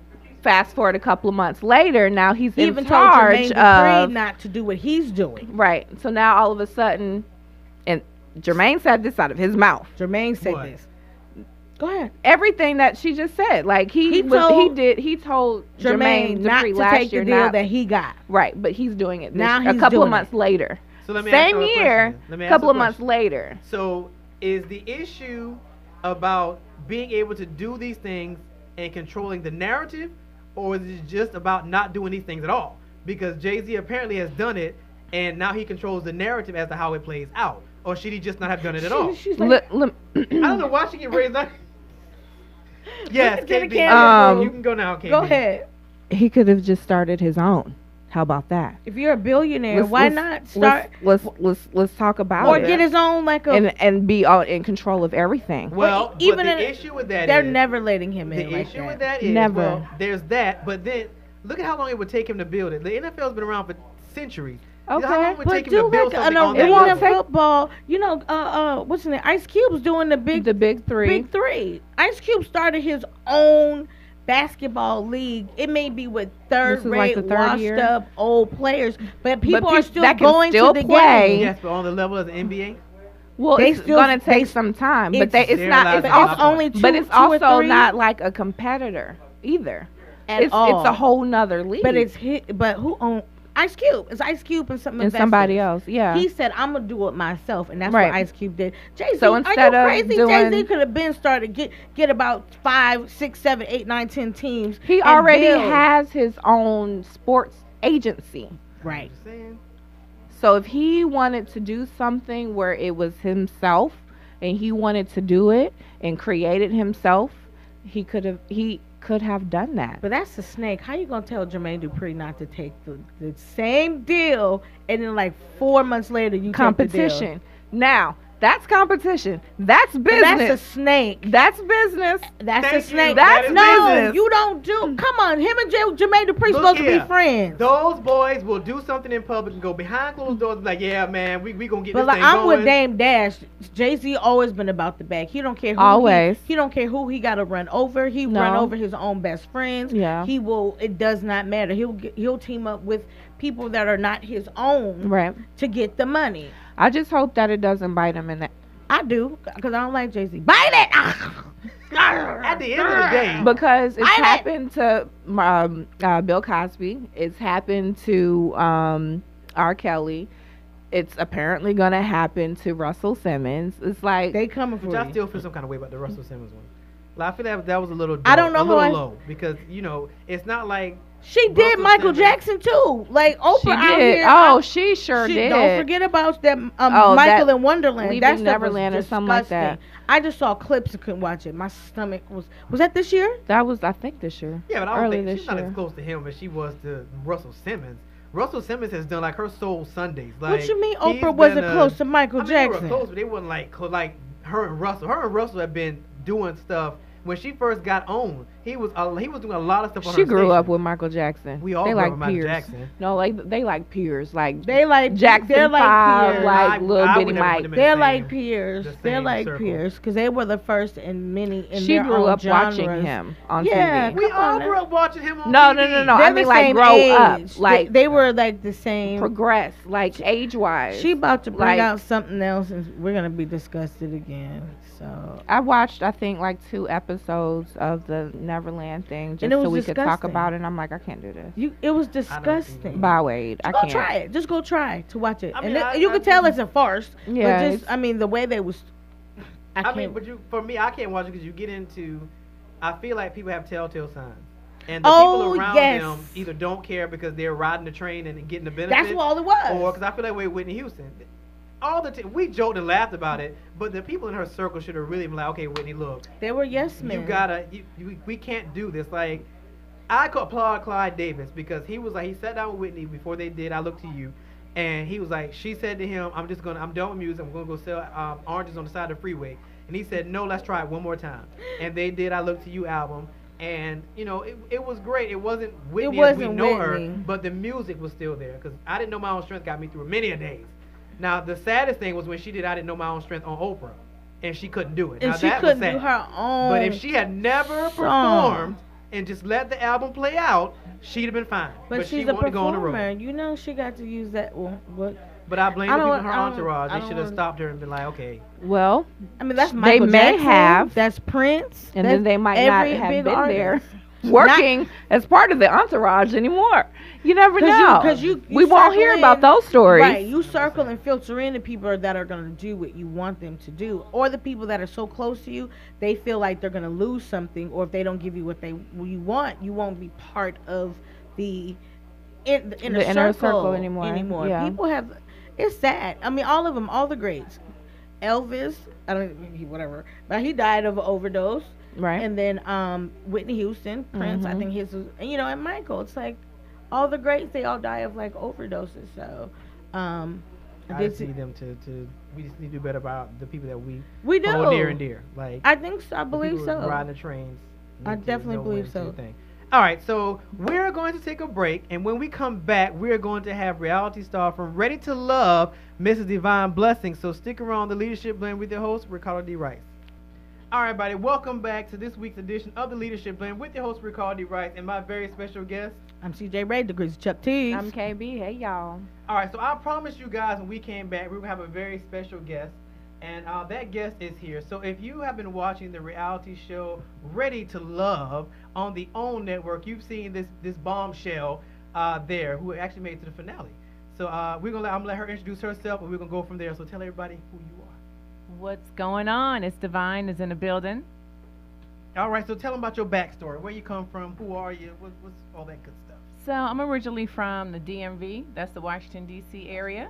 fast forward a couple of months later, now he's he in even told charge Jermaine Dupri of not to do what he's doing. right. So now all of a sudden, and Jermaine said this out of his mouth. Jermaine said What? this. Go ahead. Everything that she just said, like he He was, he told did, he told Jermaine, Jermaine, not Dupri to last take year the deal not that he got. Right, but he's doing it this, Now a couple doing of months it. later. So let me ask Same y'all a year, question. Let me a ask couple a of months later. So is the issue about being able to do these things and controlling the narrative, or is it just about not doing these things at all? Because Jay Z apparently has done it, and now he controls the narrative as to how it plays out. Or should he just not have done it at all? She's like, Look, look, I don't know why she get raised up. yes, Look at KB. Um, you can go now, KB. go ahead. he could have just started his own. How about that? If you're a billionaire, Let's- why let's- not start Let's let's let's, let's talk about or it get his own like a? and and be all in control of everything. Well, But even but the in- issue with that they're is- never letting him in. The like issue that. with that is Never. well, there's that, but then look at how long it would take him to build it. The NFL's been around for centuries. You Okay, long it would But take him do to build like an It won't arena take- football. You know, uh, uh, what's his name? Ice Cube's doing the big, the big three. big three. Ice Cube started his own basketball league. It may be with third This is like rate, third washed year? up old players, but people are still going still to the play. game. Yes, but on the level of the NBA. well, they it's still- gonna they- take some time, but it's- they, it's not. It's to But have it's my also, only two, but it's two or also three not like a competitor either. at it's all. it's a whole nother league. But it's hit. But who own Ice Cube? It's Ice Cube and some and somebody else. Yeah. He said, "I'm gonna do it myself," and that's Right. what Ice Cube did. Jay Z, So are you of crazy? Jay Z could have been started get get about five, six, seven, eight, nine, ten teams. he already build. has his own sports agency. right. So if he wanted to do something where it was himself and he wanted to do it and create it himself, he could have he could have done that. But that's a snake. How you gonna tell Jermaine Dupri not to take the, the same deal, and then like four months later you Take the deal? competition. Now, that's competition. That's business. That's a snake. That's business. That's Thank a you. snake. That's no, business. you don't do. Hmm. Come on, him and J- Jermaine Dupri Look supposed to be friends. Those boys will do something in public and go behind closed doors. and be Like, yeah, man, we we gonna get But this like, thing I'm going. with Dame Dash. Jay Z always been about the bag. He don't care who Always. He, he don't care who he got to run over. He No. run over his own best friends. Yeah. He will. It does not matter. He'll get, he'll team up with people that are not his own Right. to get the money. I just hope that it doesn't bite him in the I do because I don't like Jay Z. Bite it. At the end of the day, because it's Fight it! happened to um, uh, Bill Cosby. It's happened to um, R. Kelly. it's apparently gonna happen to Russell Simmons. It's like They coming for Which I still feel some kind of way about the Russell Simmons one. Like, I feel that that was a little. I don't dull- know a how little I- low because you know it's not like She did Michael Simmons- Jackson too. Like Oprah she out did. here. oh, I- she sure she- did. Don't forget about that um, Oh, Michael that in Wonderland. Leaving That Neverland or something like that. I just saw clips and couldn't watch it. My stomach was. Was that this year? That was, I think, this year. yeah, but I don't think this she's not as close to him as she was to Russell Simmons. Russell Simmons has done like her soul Sundays. Like what you mean Oprah wasn't been, uh, close to Michael I mean, Jackson? They were close, but they wasn't like like her and Russell. Her and Russell have been doing stuff when she first got on. He was uh, he was doing a lot of stuff on She her grew up with Michael Jackson. We all they grew up like with Michael peers. Jackson. No, like they like peers. Like They like Jackson They're like Five, peers. like I- little I bitty never put Mike. them They're like same- peers. the They're like circle. peers because they were the first in many. In she their grew own up watching him on Yeah, TV. We all grew up watching him on No, TV. no, no, no. They're I mean, like grow age. up, They- like they, were like the same. progress, like age wise. She about to bring Like- out something else, and we're gonna be disgusted again. So I watched, I think, like two episodes of the Neverland thing just And it so was we could talk about it. And I'm like, I can't do this. you, it was disgusting. By Bye, Wade. I Go can't. try it. Just go try to watch it, I and mean, it- I- you I can tell think- it's a farce. Yeah, but just I mean the way they was. I, I, can't. mean, but you for me, I can't watch it because you get into. I feel like people have telltale signs, and the Oh, people around yes. them either don't care because they're riding the train and getting the benefit. that's all it was. Or because I feel that way with Whitney Houston. All the time we joked and laughed about it, but the people in her circle should have really been like, "Okay, Whitney, look, they were yes men. you gotta, you, you, we can't do this." Like, I could applaud Clive Davis because he was like, he sat down with Whitney before they did. I look to you, and he was like, she said to him, "I'm just gonna, I'm done with music. I'm gonna go sell um, oranges on the side of the freeway." And he said, "No, let's try it one more time." And they did. I look to you album. And you know it, it was great. It wasn't Whitney as we wasn't know Whitney. her, but the music was still there because I didn't know my own strength got me through many a days. Now the saddest thing was when she did I didn't know my own strength on Oprah, and she couldn't do it. and now, she that was couldn't do sad. her own. But if she had never song. performed and just let the album play out, she'd have been fine. but, she she's a wanted to go on the performer. road. You know she got to use that. Well, what? But I blame I the people in her entourage. They should have stopped her and been like, okay, Well, I mean that's They Michael may Jackson. have. That's Prince. and that's then they might not have big been there artist. working as part of the entourage anymore. You never 'Cause know. Because you- you we won't hear circle about those stories. Right, you circle and filter in the people that are gonna do what you want them to do, or the people that are so close to you, they feel like they're gonna lose something, or if they don't give you what they what you want, you won't be part of the in the inner, The inner circle, circle anymore, Anymore, yeah. people have. It's sad. I mean, all of them, all the greats. Elvis, I don't he- whatever, but he died of an overdose. Right. And then um, Whitney Houston, Prince, I Mhm. think his was, you know, and Michael. It's like all the greats, they all die of like overdoses. So, um, I see- need them to, to. We just need to do better about the people that we we do. hold near and dear. Like I think so. I believe so. Riding the trains. I definitely believe when to do so. All right, so we're going to take a break, and when we come back, we're going to have reality star from Ready to Love, Mrs. Devyne Blessing. So stick around the Leadership Blend with your host, Ricardo D. Rice. All right, everybody, welcome back to this week's edition of the Leadership Blend with your host, Ricardo D. Rice, and my very special guest. I'm CJ Ray, the Greasy Chuck Tees. I'm KB. Hey y'all. All right, so I promised you guys when we came back, we were going to have a very special guest. And uh, that guest is here. So if you have been watching the reality show Ready to Love on the OWN network, you've seen this this bombshell uh, there who actually made it to the finale. So uh, we're gonna let, I'm gonna let her introduce herself, and we're gonna go from there. So tell everybody who you are. What's going on? It's Devyne is in the building. All right, so tell them about your backstory, where you come from, who are you, what, what's all that good stuff. So I'm originally from the DMV. That's the Washington D.C. area.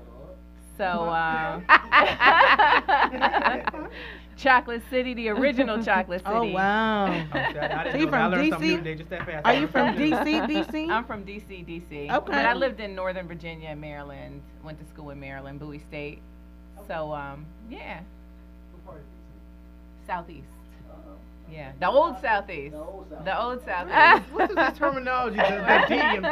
So uh, Chocolate City, the original Chocolate City. Oh wow. Oh, I, I didn't So you know that. I from learned something new DC? today just that fast. Are you from DC, DC? I'm from D.C. D.C. Okay. But I lived in Northern Virginia and Maryland. Went to school in Maryland, Bowie State. So um, yeah. Southeast. Yeah, the old Southeast. The old Southeast. The old southeast. What is this terminology? The, the D and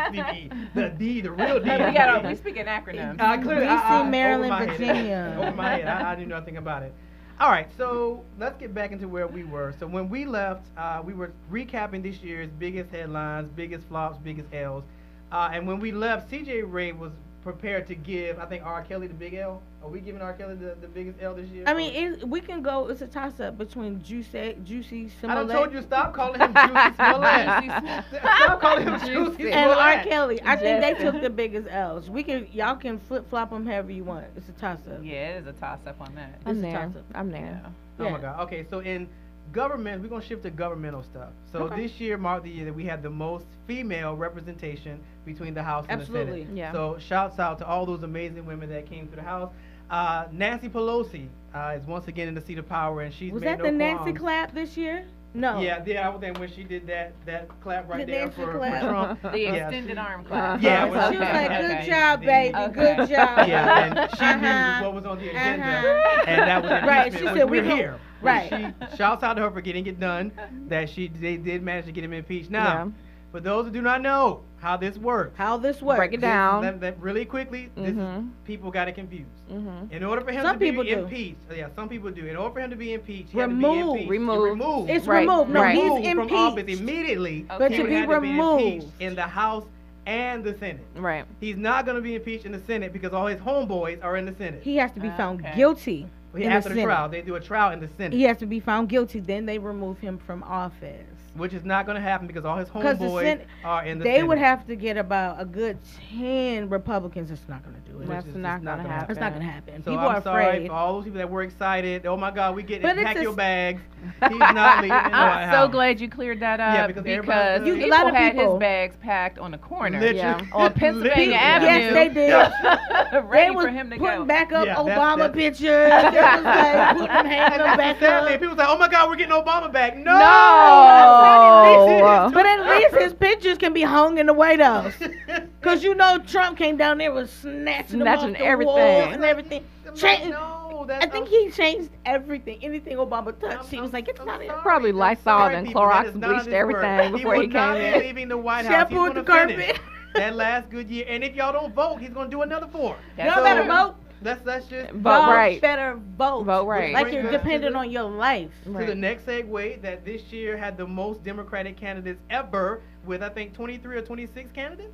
the, the D, the real D. we got we speak in acronyms. Uh, clearly, DC, I- I- over Maryland, head. Virginia. Over my head, I, I knew nothing about it. All right, so let's get back into where we were. So when we left, uh, we were recapping this year's biggest headlines, biggest flops, biggest L's. Uh, and when we left, CJ Ray was prepared to give, I think, R. Kelly the big L. Are we giving R. Kelly the, the biggest L this year? I mean, it, we can go. It's a toss up between Juicy, Juicy I done told you stop calling him Juicy Smollett. Juicy stop calling him Juicy and R. Kelly. I think they took the biggest L's. We can y'all can flip flop them however you want. It's a toss up. Yeah, it is a toss up on that. I'm It's a there. toss-up. I'm there. Yeah. Oh Yeah. my god. Okay, so in government, we're gonna shift to governmental stuff. So Okay. this year marked the year that we had the most female representation between the House and the Absolutely. Senate. Yeah. So shouts out to all those amazing women that came to the House. Uh, Nancy Pelosi uh, is once again in the seat of power, and she's Was made that no the Nancy qualms. clap this year? No. Yeah, yeah. I was there when she did that that clap right The there Nancy for, for clap. Trump. The Yeah, extended she- arm clap. Yeah, she well, was okay, like, "Good okay. job, baby. Okay. Good job." Yeah, and she Uh-huh. knew what was on the agenda, Uh-huh. and that was Right, she said, "We we're here. right. She shouts out to her for getting it done. That she they did manage to get him impeached. Now, Yeah. For those who do not know how this works, How this works? Break it this- down. That, that really quickly, this is, people got it confused. Mhm. In order for him Some to be people do. impeached, uh, yeah, some people do. In order for him to be impeached, he had to Removed. be impeached. Removed. Removed. It's Right, removed. No, right. he's Removed from office impeached. immediately. But he to would be have to be removed. in the House and the Senate. Right. He's not going to be impeached in the Senate because all his homeboys are in the Senate. He has to be Ah, found okay. guilty He- in after the the, trial, they do a trial in the Senate, He has to be found guilty. Then they remove him from office. Which is not going to happen because all his 'Cause the homeboys Senate- are in the They Senate. would have to get about a good ten Republicans. It's not going to do it. Which That's is not gonna gonna happen. It's not going to happen. So People I'm are sorry afraid. for all those people that were excited. Oh my God, we get But it. Pack your s- bags. He's not leaving I'm so glad you cleared that up Yeah, because because, You- a lot of had people- his bags packed on the corner Literally. Yeah. on Pennsylvania Literally. Avenue. Yes, they did. They ready was for him to putting go. back up Yeah, Obama that's- pictures. They was like putting hanging And them that's back the sad thing. up. People say, "Oh my God, we're getting Obama back." No. No. Oh, but at least his pictures can be hung in the White House. Cause you know Trump came down there was snatching, them Snatching off the everything. wall and everything. I'm Cha- no, I think he changed everything. Anything Obama touched, he was like, "It's I'm not it." sorry. Probably Lysol and people. Clorox That is not bleached everything before he he came be in. leaving the White House. Shampoo He's the carpet. that last good year. And if y'all don't vote, he's gonna do another four. That's Y'all better vote. That's that's just Vote Y'all right. better vote. Vote right. Like you're us dependent the- on your life. to the next segue that this year had the most Democratic candidates ever, with I think 23 or 26 candidates.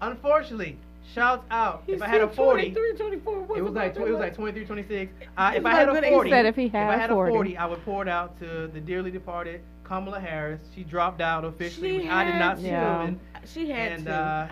Unfortunately, shouts out. He if I had a 40, 24, it was like it was like 23, 26. Uh, if I had a 40, He said if he if I had 40. a 40, I would pour it out to the dearly departed Kamala Harris. She dropped out officially, She which I did not see to. Yeah. coming. She had And to. uh,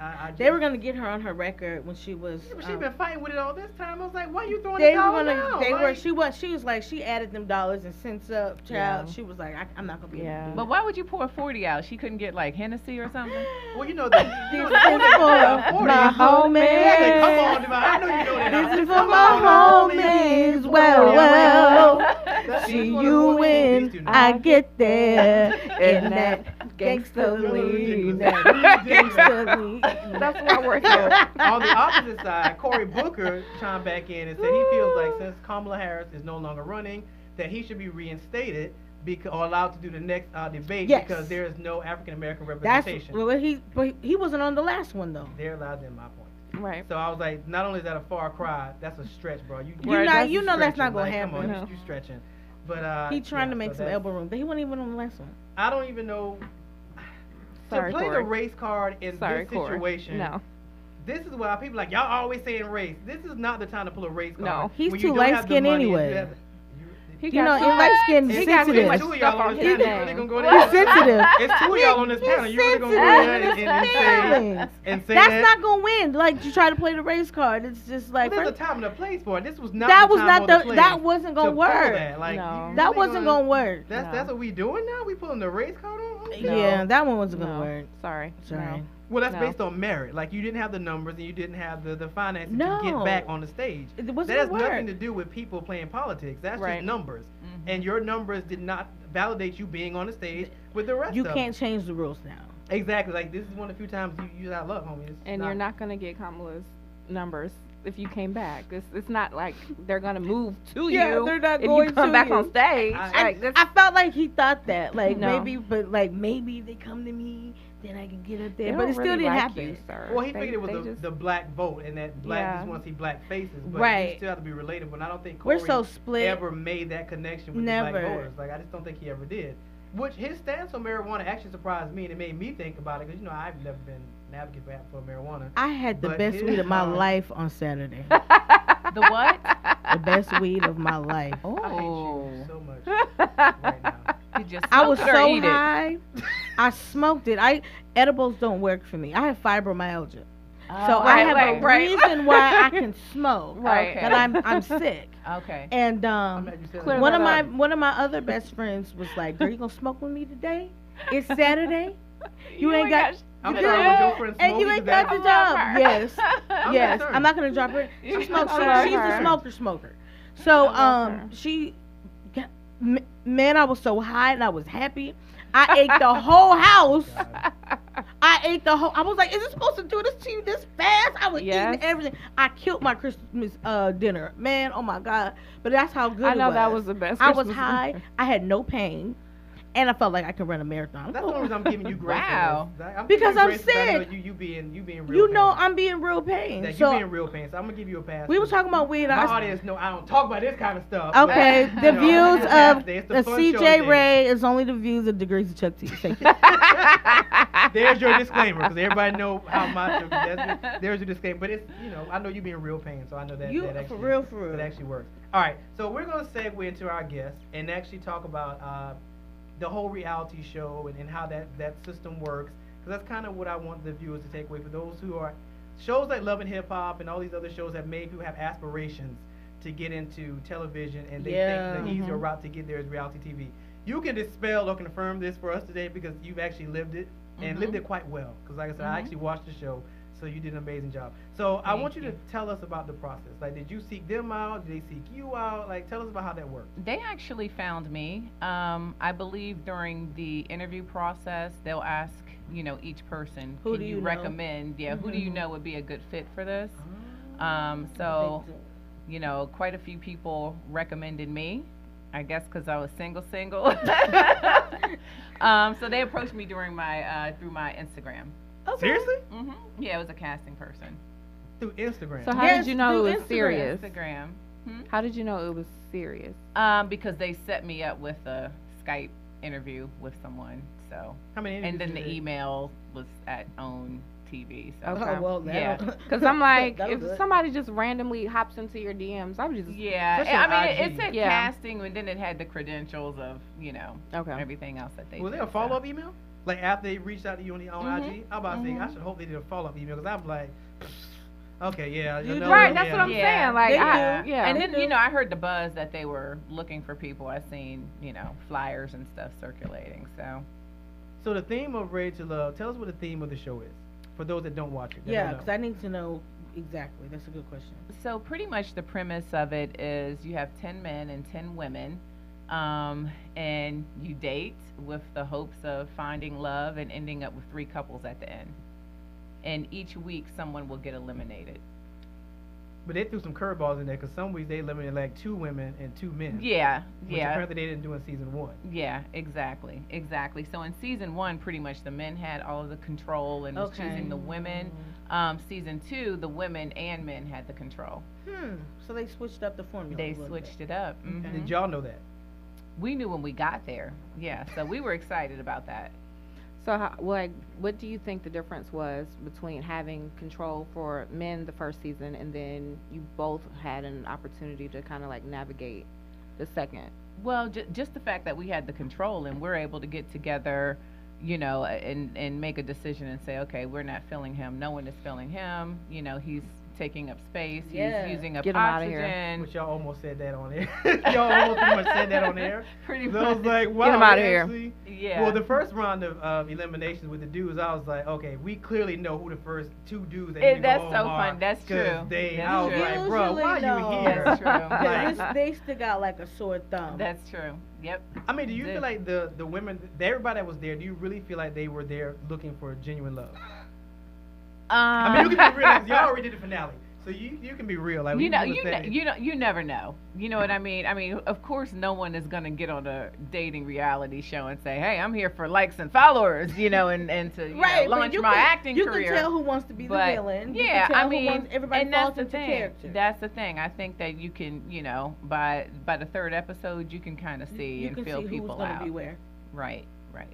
I, I they were gonna get her on her record when she was. Yeah, but she's um, been fighting with it all this time. I was like, why you throwing they the were gonna. down? They were. She was. She was like. She added them dollars and cents up. Child. Yeah. She was like, I, I'm not gonna be. Yeah. Able to do But why would you pour 40 out? She couldn't get like Hennessy or something? Well, you know that. This that- is for 40. my homies. Come on, Devon. I know you know that. This is for my homies. homies. Well, well. See that's one of the you when these two know. I get there in In that that gangster gangsta lean. That lean. That's why we're here. on the opposite side, Cory Booker chimed back in and said he feels like since Kamala Harris is no longer running, that he should be reinstated because, or allowed to do the next uh, debate Yes. because there is no African American That's representation. well, he but he wasn't on the last one though. They're allowed in my point. Right. So I was like, not only is that a far cry, that's a stretch, bro. You, You Right, know, that's you know that's not gonna like, Come happen. on, No. you, you stretching. But uh, He trying yeah, to make so some elbow room, but he wasn't even on the last one. I don't even know. Sorry, to play Corey. the race card in Sorry, this Corey. situation, No. this is why people like y'all always saying race. This is not the time to pull a race card. No. He's when you too don't light-skinned money and you anyway. you- He You know, got in so light much- skin, he got so sensitive. much Two of stuff y'all on on this his panel. You really gonna go He's sensitive. It's two of y'all on this panel. You really gonna go there and, and, and say and say That's that? not gonna win. Like you try to play the race card, it's just like Well, there's a time and a place for it. This was not. that the was time not or the that wasn't gonna pull work. That, like, No. you That really wasn't gonna work. That's No. that's what we doing now. We pulling the race card on. Okay. Yeah, that one wasn't gonna No. work. Sorry. Sorry. No. Well, that's No. based on merit. Like you didn't have the numbers and you didn't have the the finances to get back on the stage. It That wasn't has gonna work. nothing to do with people playing politics. That's Right. just numbers. Mhm. And your numbers did not validate you being on the stage with the rest You of. You can't change the rules now. Exactly. Like this is one of the few times you use that luck, homies. It's And you're not gonna get Kamala's numbers if you came back. It's it's not like they're gonna move to Yeah, you they're not if going you come to back you. on stage. I- I, like that's, I felt like he thought that, like No. maybe, but like maybe they come to me, then I can get up they there. But don't it still really didn't like happen. You, sir. Well, he They- figured it was the, just- the black vote, and that black Yeah. just want to see black faces. But Right. you still have to be relatable. And I don't think We're Corey so split. ever made that connection with the black voters. Like I just don't think he ever did. Which his stance on marijuana actually surprised me, and it made me think about it because you know I've never been an advocate for, for marijuana. I had the best weed of my life on Saturday. The what? the best weed of my life. Oh. I hate you so much right now. Just I was it so eat it? high. I smoked it. I edibles don't work for me. I have fibromyalgia. Oh, so I have right, a right. reason why I can smoke. Right. But I'm I'm sick. Okay. And um glad you said Clear that. one of that my up. one of my other best friends was like, "Girl, you gonna smoke with me today? It's Saturday. You, ain't got, I'm you sorry, good? was your friend and you ain't got the I job." her. Yes, I'm yes. I'm not gonna drop her. She smokes. I She, she's her. a smoker, smoker. So I her. um, she, got- man, I was so high and I was happy. I ate the whole house. I ate the whole. I was like, "Is it supposed to do this to you this fast?" I was Yes. eating everything. I killed my Christmas uh, dinner, man. Oh my god! But that's how good I it know was. that was the best. I was high. dinner. I had no pain, and I felt like I could run a marathon. That's the only reason I'm giving you grace. Wow. I'm Because I'm grace 'cause I know sick. You, you being you being real. you know pain. I'm being real pain. that you so being real pain. So I'm gonna give you a pass. we were talking about weed. My I, audience know I don't talk about this kind of stuff. okay, you the know, views of Saturday, it's the CJ. Ray is only the views of Degrees of Chuck T. Thank you. There's your disclaimer because everybody know how much. That's your, there's your disclaimer, but it's you know I know you being real pain, so I know that You- that for actually real, for real. that actually works. All right, so we're gonna segue into our guest and actually talk about uh, the whole reality show and, and how that that system works because that's kind of what I want the viewers to take away for those who are shows like Love and Hip Hop and all these other shows that maybe who have aspirations to get into television and they Yeah. think the easier Mhm. route to get there is reality TV. You can dispel or confirm this for us today because you've actually lived it and Mhm. lived it quite well. Because like I said, I Mhm. actually watched the show, so you did an amazing job. So I want you, you. to tell us about the process. Like, did you seek them out? Did they seek you out? Like, tell us about how that worked. They actually found me. Um, I believe during the interview process, they'll ask, you know, each person, Who can do you, you know? recommend? Yeah, who do you Mhm. know would be a good fit for this? Um, so, you know, quite a few people recommended me. I guess because I was single, single. um, so they approached me during my uh, through my Instagram. Okay. Seriously? hmm Yeah, it was a casting person. Through Instagram. So how Yes, did you know through it was Instagram. serious? Instagram. Hmm? How did you know it was serious? Um, because they set me up with a Skype interview with someone. So, how many? and then interviews the did email was at OWN TV. So, Okay. Oh well, Yeah. that'll- Because I'm like, that'll if do it. somebody just randomly hops into your DMs, I'm just yeah, Especially I mean, on it, it IG. said Yeah. casting, and then it had the credentials of you know okay. everything else that they. Was did, there a so. follow up email? Like after they reached out to you on, the, on Mhm, IG? I'm about to say, I mhm. should hope they did a follow up email because I'm like, okay, yeah. You another- Right, that's yeah. what I'm Yeah. saying. Like, They I, do. yeah. And then you know, I heard the buzz that they were looking for people. I seen you know flyers and stuff circulating. So. So the theme of Ready to Love, tell us what the theme of the show is for those that don't watch it. that yeah, because. I need to know exactly. That's a good question. So pretty much the premise of it is you have 10 men and 10 women um, and you date with the hopes of finding love and ending up with three couples at the end. And each week someone will get eliminated. But they threw some curveballs in there because some weeks they eliminated like two women and two men. Yeah, Which yeah. apparently they didn't do in season one. Yeah, exactly, exactly. So in season one, pretty much the men had all of the control and was choosing the women. Um, season two, the women and men had the control. Hmm. So they switched up the formula. They a switched bit. it up. mhm. Did y'all know that? We knew when we got there. Yeah, so we were excited about that. So, how, like, what do you think the difference was between having control for men the first season and then you both had an opportunity to kind of like navigate the second? Well, j- just the fact that we had the control and we're able to get together, you know, and and make a decision and say, okay, we're not filling him. No one is filling him. You know, he's taking up space. Yeah. He's using up Get him outta here. oxygen. Which y'all almost said that on air. y'all almost pretty much said that on air. Pretty So I was much. like, wow. him outta we here. actually- yeah. Well, the first round of um, eliminations with the dudes, I was like, okay, we clearly know who the first two dudes that Eh, need to go that's home so are, fun. That's 'cause true. They, That's I was true. like, bro, Usually why no. you here? That's true. Like, This- they stick out like a sore thumb. That's true. Yep. I mean, do you Did. feel like the the women, the, everybody that was there, do you really feel like they were there looking for genuine love? I mean, uh, you can be real. Y'all already did the finale, so you you can be real. Like you know, you say- know, you know, you never know. You know what I mean? I mean, of course, no one is gonna get on a dating reality show and say, "Hey, I'm here for likes and followers," you know, and and to you right, know, launch you my can, acting you career. You can tell who wants to be but the villain. You yeah, can tell I who mean, wants, everybody and that's falls the into thing. character. That's the thing. I think that you can, you know, by by the third episode, you can kind of see you and can feel see people who's out. be where. Right, right.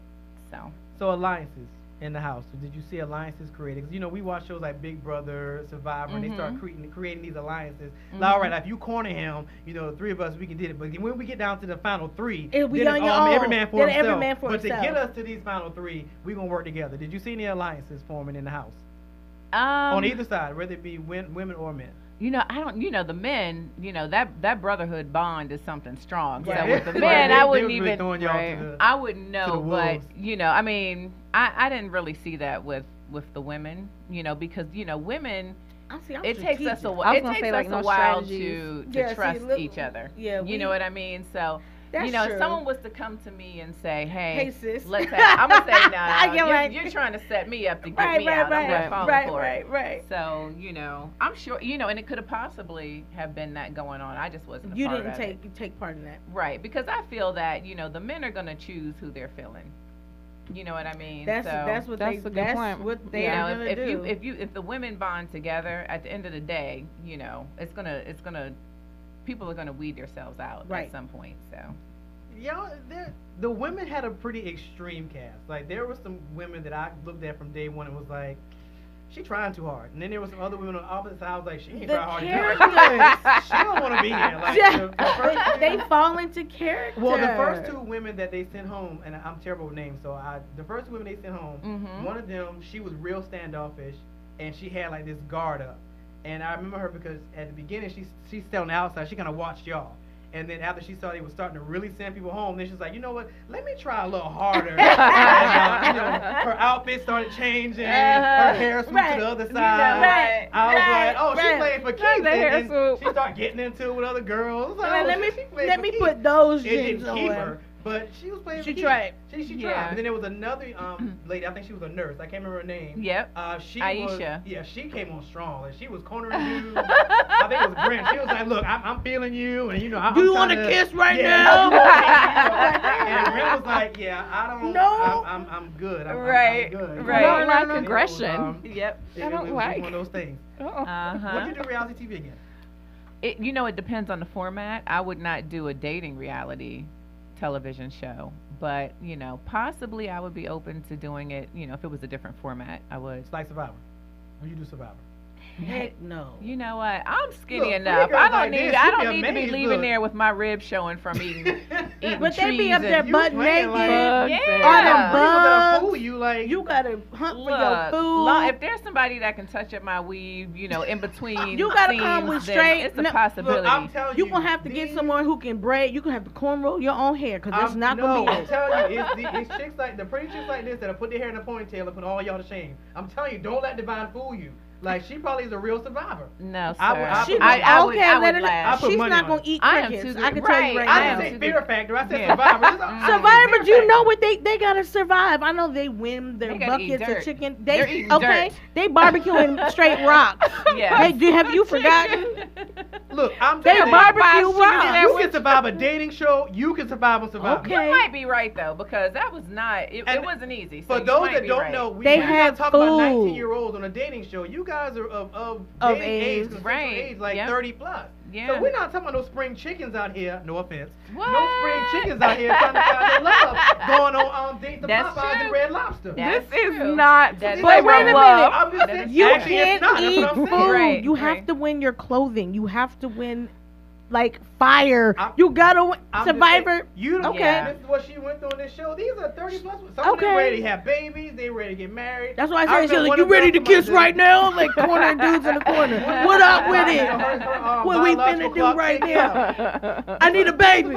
So So alliances. In the house? Did you see alliances created? Cause you know, we watch shows like Big Brother, Survivor, and they start Mhm. creating creating these alliances. Like, all right, if you corner him, you know, the three of us, we can do it. But when we get down to the final three, It'll be then on it's your all every man for Then himself. every man for but to get us to these final three, we're gonna work together. Did you see any alliances forming in the house Um, on either side, whether it be win- women or men? You know, I don't. You know, the men. You know that that brotherhood bond is something strong. Right. So with the men, They- I wouldn't was even. throwing y'all right. the- I wouldn't know, but you know, I mean, I I didn't really see that with with the women. You know, because you know, women. I see. I'm It takes us a while. Was It gonna takes say, like, us no a while strategies. to to Yeah, see, trust each other. Yeah, you we- know what I mean. So That's you know, true. if someone was to come to me and say, "Hey, Hey, sis. let's have," I'm gonna say, "No, no, you're, right. you're trying to set me up to get Right, me right, out. I'm right, not right, for right, it." right. So you know, I'm sure you know, and it could have possibly have been that going on. I just wasn't. A You part didn't of take it. take part in that. right because I feel that you know the men are gonna choose who they're feeling. You know what I mean? That's so, that's what That's they a good that's point. what they you are know, gonna if, if do. you if you if the women bond together, at the end of the day, you know, it's gonna it's gonna people are gonna weed themselves out Right. at some point. So Y'all, the women had a pretty extreme cast. Like there were some women that I looked at from day one and was like, she trying too hard. And then there was some other women on the opposite side. I was like, she ain't The trying hard characters. enough. she don't want to be here. Like Yeah, the, the first they two- fall into character. Well, the first two women that they sent home, and I'm terrible with names, so I the first two women they sent home, Mhm. one of them she was real standoffish, and she had like this guard up, and I remember her because at the beginning she she stayed on the outside, she kind of watched y'all. And then after she saw they was starting to really send people home, then she's like, you know what? Let me try a little harder. and, uh, you know, her outfit started changing. her Uh-huh. hair swooped Right. to the other You side. know, right, I was right, like, oh, she playing for Like keeps. And, hair and she started getting into it with other girls. Let, Oh, let she- me she playing let me put those jeans on. her, but she was playing. She for keeps. tried. She she Yeah. tried. And then there was another um lady. I think she was a nurse. I can't remember her name. Yep. Uh, she was yeah. She came on strong and she was cornering you. I think it was Brent. She was like, "Look, I'm, I'm feeling you, and you know, I'm." Do I'm you want to kiss right yeah, now? you know, and Brent was like, "Yeah, I don't. No. I'm, I'm, I'm good. I'm, I'm- Right, I'm good. right. I don't like And it was, aggression. um, Yep. it- I don't was like- one of those things. Oh. Uh huh. What'd you do reality TV again? It, you know, it depends on the format. I would not do a dating reality television show, but you know, possibly I would be open to doing it. You know, if it was a different format, I would. It's like Survivor. When you do Survivor. Heck no. You know what? I'm skinny Look, enough. I don't like need. this, I don't be need to be amazed, leaving look. there with my ribs showing from eating. eating But they be up there and- You butt naked. like- Bugs Yeah. and- All them gonna bugs. fool you like You gotta hunt for your Look, food. lo- if there's somebody that can touch up my weave, you know, in between, You gotta come scenes, with straight- It's a no, possibility. Look, I'm telling you, you gonna have to get someone who can braid. You gonna have to cornroll your own hair, cause that's not no, gonna be I'm telling you, it's, the, it's chicks like the pretty chicks like this that'll put their hair in a ponytail and put all y'all to shame. I'm telling you, don't let Devyne fool you. Like she probably is a real survivor. no, sir. I would- I She would- I, I would, okay, I let would her. laugh. I She's not gonna eat I am crickets. too I can good. tell you right I I now. am didn't say Fear. Factor. I said Yeah. Survivor. This is- I didn't say Survivor, you know what they they gotta survive? I know they win their They buckets of chicken. They're They eating okay. dirt. They barbecuing straight rocks. Yeah. Hey, do have you forgotten? Look, I'm They telling you, barbecue rocks. you can survive a dating show. You can survive a Survivor. Okay. You might be right though, because that was not. It, wasn't easy. For those that don't know, we not talking about 19 year olds on a dating show. You guys are of of, Of age. age, Right. age, like Yep. 30 plus. Yeah. So we're not talking about no spring chickens out here. No offense. What? No spring chickens out here trying to find their love, going on um dates to That's Popeyes and. Red Lobster. That's this is true. not That is But wait a of minute. love. I'm just saying, You can't eat food. Right, you have to win your clothing. You have to win, like fire. I'm- you gotta win. I'm Survivor. saying, You Okay. okay. This is what she went through on this show. These are 30 plus. Some of them ready to have babies. They ready to get married. That's why I I said she like, "You ready to kiss my right now?" Like corner dudes in the corner. What up with it? um, What we finna do right now? I need a baby.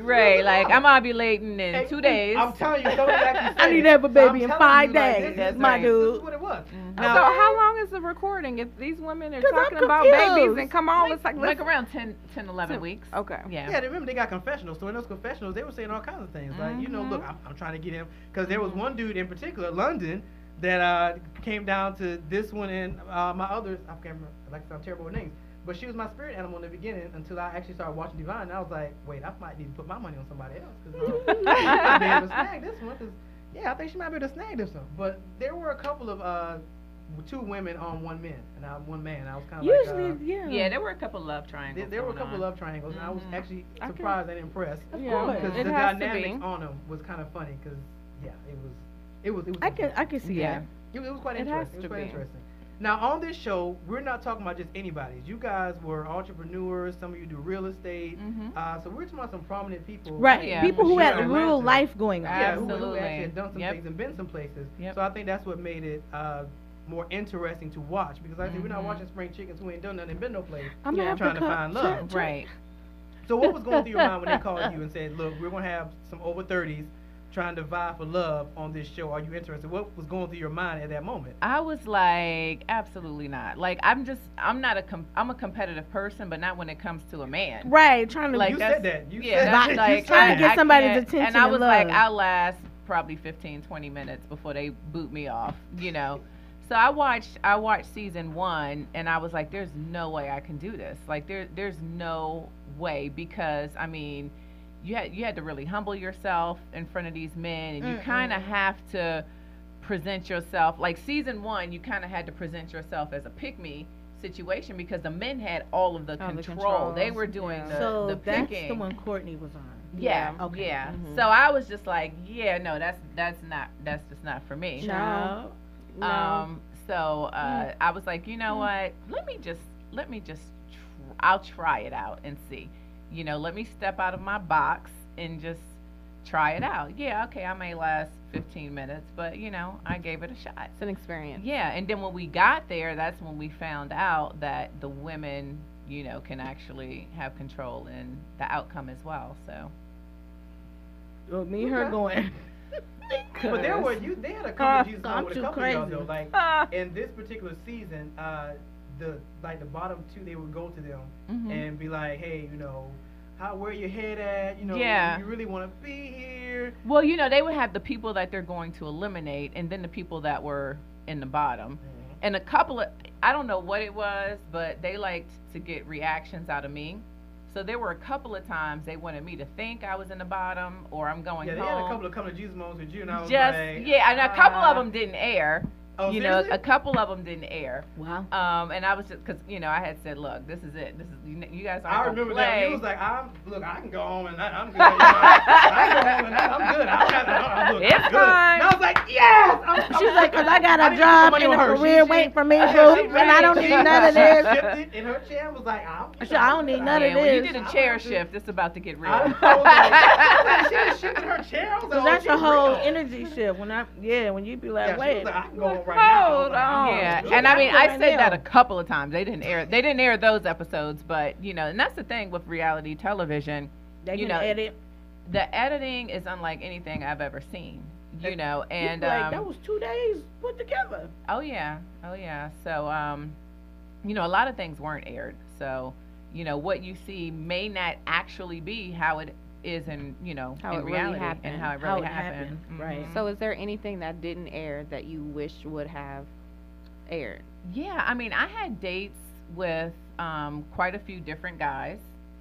Right, like I'm ovulating in Hey, two days. I'm telling you, somebody actually I need to have a baby I'm in five you, like, days, That's my right. This dude. is what it was. Mhm. Now, so how long is the recording? If these women are talking about babies and come on, it's like, like let's, around 10, 10 11 weeks. okay. Yeah. Yeah, remember they got confessionals. So in those confessionals, they were saying all kinds of things. Like, you know, look, I'm, I'm trying to get him because there was one dude in particular, London, that uh, came down to this one and uh, my others. I can't remember. Like I said, I'm terrible with names. But she was my spirit animal in the beginning until I actually started watching Devyne. And I was like, wait, I might need to put my money on somebody else because I might be able to snag this one. Cause yeah, I think she might be able to snag this one. But there were a couple of uh, two women on one man and I one man. I was kind of Usually, like. Uh, yeah. Yeah, there were a couple love triangles. there were a couple on. love triangles, and I was Mhm. actually surprised and impressed Of Yeah, course. because the has dynamics on them was kind of funny. Because yeah, it was It was. It was. I can I can see Yeah. that. It, it was quite It interesting. It was quite be. interesting. Now on this show, we're not talking about just anybody. You guys were entrepreneurs. Some of you do real estate. Mhm. Uh, so we're talking about some prominent people. Right. Yeah, People who sure. had Atlanta. real life going on. Yeah, who, who Absolutely. actually had done some Yep. things and been some places. Yep. So I think that's what made it uh, more interesting to watch because like I said, we're not Mhm. watching spring chickens who ain't done nothing been no place. I'm Yeah. Trying to to find love. check- check. Right. So what was going through your mind when they called you and said, "Look, we're gonna have some over 30s trying to vie for love on this show. Are you interested?" What was going through your mind at that moment? I was like, absolutely not. Like, I'm just, I'm not a, com- I'm a competitive person, but not when it comes to a man. Right, trying to Like you said that. You yeah, said that. Like said Trying to get I somebody's attention And I and was like. I'll last probably 15, 20 minutes before they boot me off, you know. So I watched, I watched season one, and I was like, there's no way I can do this. Like, there, there's no way because I mean, you had, you had to really humble yourself in front of these men, and you kind of have to present yourself. Like season one, you kind of had to present yourself as a pick me situation because the men had all of the All the control. they were doing yeah. the, so the that's the one Courtney was on. Yeah. Yeah. Okay. Yeah. Mhm. So I was just like, yeah, no, that's that's not that's just not for me. No. No. Um. So uh, I was like, you know what? Let me just let me just tr- I'll try it out and see. You know, let me step out of my box and just try it out. Yeah. Okay. I may last 15 minutes, but you know, I gave it a shot. it's an experience. Yeah, and then when we got there, that's when we found out that the women, you know, can actually have control in the outcome as well. So Well, me and her Okay. going. But there were you. They had a couple of Jesus with a couple of y'all crazy. though. Like Ah. in this particular season, uh, the like the bottom two, they would go to them Mhm. and be like, "Hey, you know, how where your head at? You know, Yeah. you really want to be here." Well, you know, they would have the people that they're going to eliminate, and then the people that were in the bottom. And a couple of, I don't know what it was, but they liked to get reactions out of me. So there were a couple of times they wanted me to think I was in the bottom or I'm going Yeah, they had a couple of come to Jesus moments with you, and I was Just like, yeah, and a couple of uh, them didn't air. Oh, you know, a couple of them didn't air. Wow. Um, and I was just because you know I had said, look, this is it. This is you, you guys aren't I remember play. that. He was like, "I'm look, I can go home and I, I'm good. I can go home and I, I'm good. I don't have to. I'm, good. It's I'm good." fine. And I was like, "Yes." I'm, I'm She's like, cause I got I a didn't job put and a her. She- career she- waiting for me, yeah, boo, she and I don't she- need none of she this. shifted in her chair was like, I'm, I said, I don't need none of yeah, when you did a chair shift, it's about to get real. I, I was like, she was shifting her chair. Like, oh, that's she a whole energy shift. When I yeah, when you be like, Yeah, she wait, was like, I can go home right now. Hold on. Yeah, good. and I mean, I said that a couple of times. They didn't air. They didn't air those episodes, but you know, and that's the thing with reality television. they you can know, edit. The editing is unlike anything I've ever seen. You know, and like um, that was two days put together. Oh yeah, oh yeah. So um, you know, a lot of things weren't aired. So, you know, what you see may not actually be how it is in you know How in it really reality and happened. how it How really it happened. happened, right. Mhm. So, is there anything that didn't air that you wish would have aired? Yeah, I mean, I had dates with um, quite a few different guys,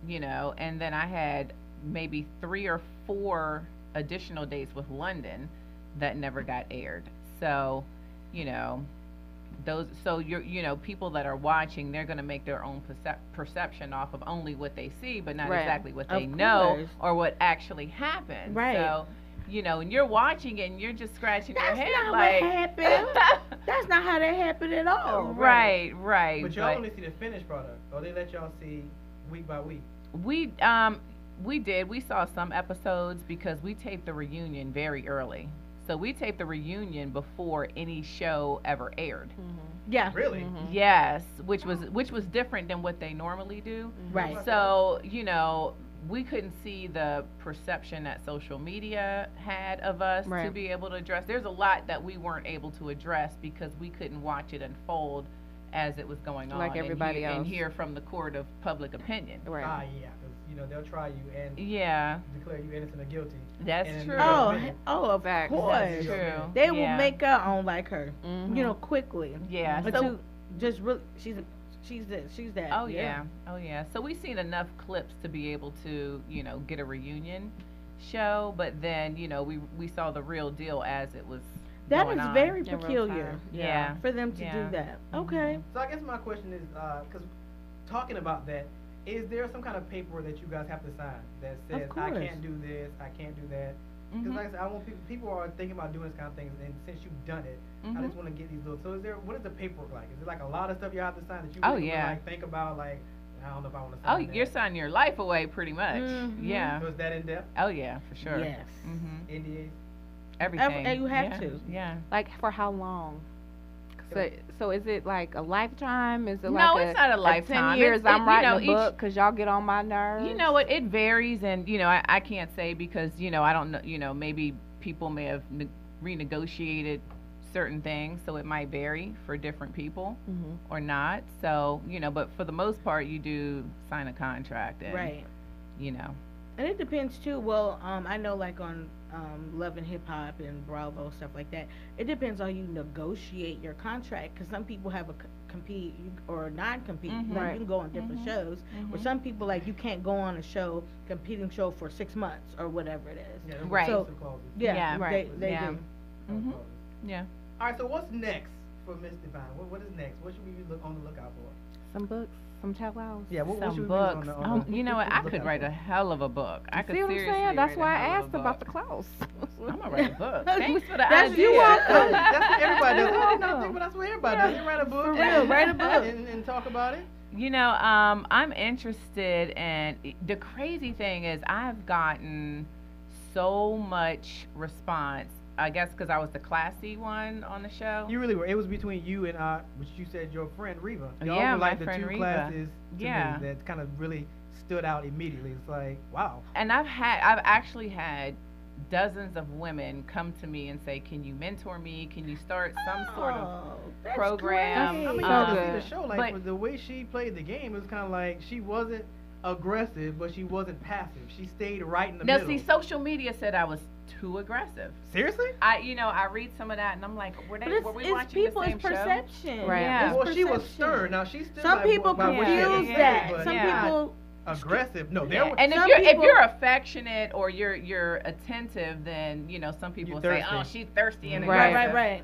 you know, and then I had maybe three or four additional dates with London that never got aired. So, you know, those so you're you know people that are watching they're going to make their own percep- perception off of only what they see but not Right. exactly what Of they know or what actually happened Right. so you know and you're watching it and you're just scratching That's your head That's not like what happened. That's not how that happened at all. right right But y'all only see the finished product, or they let y'all see week by week. We um we did. We saw some episodes because we taped the reunion very early. So we taped the reunion before any show ever aired. Yeah. Really? Mhm. Yes, which was which was different than what they normally do. Right. So, you know, we couldn't see the perception that social media had of us to be able to address. There's a lot that we weren't able to address because we couldn't watch it unfold as it was going on Like and everybody hear, and hear from the court of public opinion. Right. Ah, yeah, 'cause, you know they'll try you and Yeah, declare you innocent or guilty. that's And- true. Oh, Yeah. he- oh, of course. That's true. They will Yeah. make her on like her, Mhm. you know, quickly. Yeah. But So, you just really, she's she's this, she's that. oh yeah. Oh yeah. So we've seen enough clips to be able to, you know, get a reunion show, but then, you know, we we saw the real deal as it was That going is on. very peculiar time. Yeah. for them to Yeah. do that. Mhm. Okay. So I guess my question is, because talking about that, is there some kind of paper that you guys have to sign that says I can't do this, I can't do that? Because Mhm. like I said, I want people. People are thinking about doing this kind of things, and since you've done it, I Mhm. just want to get these little. So is there? What is the paperwork like? Is it like a lot of stuff you have to sign that you Oh, really yeah. like think about? Like I don't know if I want to. Oh, sign that. you're signing your life away, pretty much. Mhm. Yeah. So is that in depth? Oh yeah, for sure. Yes. Mm-hmm. NDAs. Everything. and you have yeah. to. Yeah. Like for how long? So, so is it like a lifetime? Is it No, like it's not a lifetime. Ten years. It's- it- I'm you writing know, a book because y'all get on my nerves. You know what? It varies, and you know, I, I can't say because you know I don't know. You know, maybe people may have ne- renegotiated certain things, so it might vary for different people Mhm. or not. So you know, but for the most part, you do sign a contract, and Right. you know, And it depends too. Well, um, I know like on um, Love and Hip Hop and Bravo stuff like that. It depends on you negotiate your contract because some people have a c- compete or non-compete. Mhm. Like Right. you can go on different Mhm. shows. Or Mhm. some people like you can't go on a show competing show for six months or whatever it is. Yeah, Right. So- Yeah, Yeah. Right. they Yeah. do. Mhm. Yeah. All right. So what's next for Miss Devyne? What, what is next? What should we be look on the lookout for? some books, some tell-alls. Yeah. What, what should Some on books. the, Oh, on the you know what? I could write a hell of a book. I could see what I'm saying? That's why I hell of a asked about the clothes. I'm gonna write a book. Thanks for the That's- idea. you That's what everybody does. I did not think, but that's what everybody does. They write a book. For real, write a book. and, and talk about it. You know, um, I'm interested, and the crazy thing is, I've gotten so much response. I guess because I was the classy one on the show. You really were. It was between you and uh, which you said your friend Reva. Y'all Yeah, were my like the two Reva. classes to Yeah. me that kind of really stood out immediately. It's like, wow. and I've had, I've actually had dozens of women come to me and say, "Can you mentor me? Can you start some sort of Oh, that's program, great. I mean, Um, you can see the show like but- the way she played the game. It was kind of like she wasn't aggressive, but she wasn't passive. She stayed right in the Now, middle. see, social media said I was too aggressive. Seriously? I, you know, I read some of that, and I'm like, were they, But it's, were we it's watching people, the same it's show? perception. Right. Yeah. Well, she was stern. Now she's still Some like, people by what she had confuse say, that. but Some Yeah. people, aggressive. No, there Yeah. And if you're if you're affectionate or you're you're attentive, then you know some people say, thirsty. "Oh, she's thirsty and Right. right, aggressive." right, right.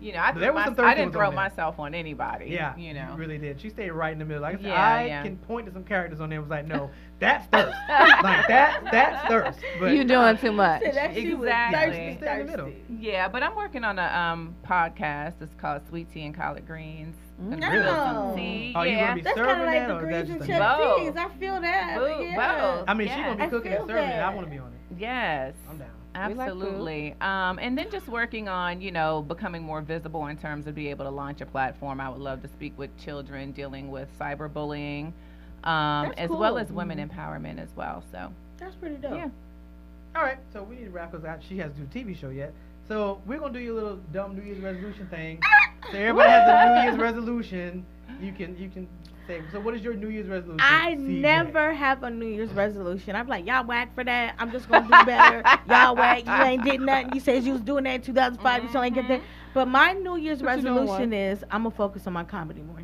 You know, I, There was my, some I didn't throw on myself on anybody. Yeah, you know. really did. She stayed right in the middle. Like I said, Yeah, I yeah. can point to some characters on there. Was like, no, that's thirst. like that, that's thirst. But you doing too much. Said that she was Exactly. thirsty, Stay in the middle. thirsty. Yeah, but I'm working on a um podcast. It's called Sweet Tea and Collard Greens. Gonna Mm. spill some Oh. tea. Are you yeah. gonna be That's serving kind of like that, the or is that greens just and a- chuck Both. cheese. I feel that. Both, yeah. both. I mean, she's gonna be cooking and feel serving it. I that. want to be on it. Yes. I'm down. We like. Absolutely. Um, and then just working on, you know, becoming more visible in terms of being able to launch a platform. I would love to speak with children dealing with cyberbullying, um, That's as well as women empowerment as well. So, That's pretty dope. Yeah. All right, so we need to wrap because she hasn't do a TV show yet. So we're gonna do your little dumb New Year's resolution thing. So everybody has a New Year's resolution. You can you can say. So what is your New Year's resolution? I CJ? never have a New Year's resolution. I'm like, y'all whack for that. I'm just gonna do better. y'all whack. You ain't did nothing. You said you was doing that in 2005. You still ain't get that. But my New Year's But you doing resolution is I'm gonna focus on my comedy more.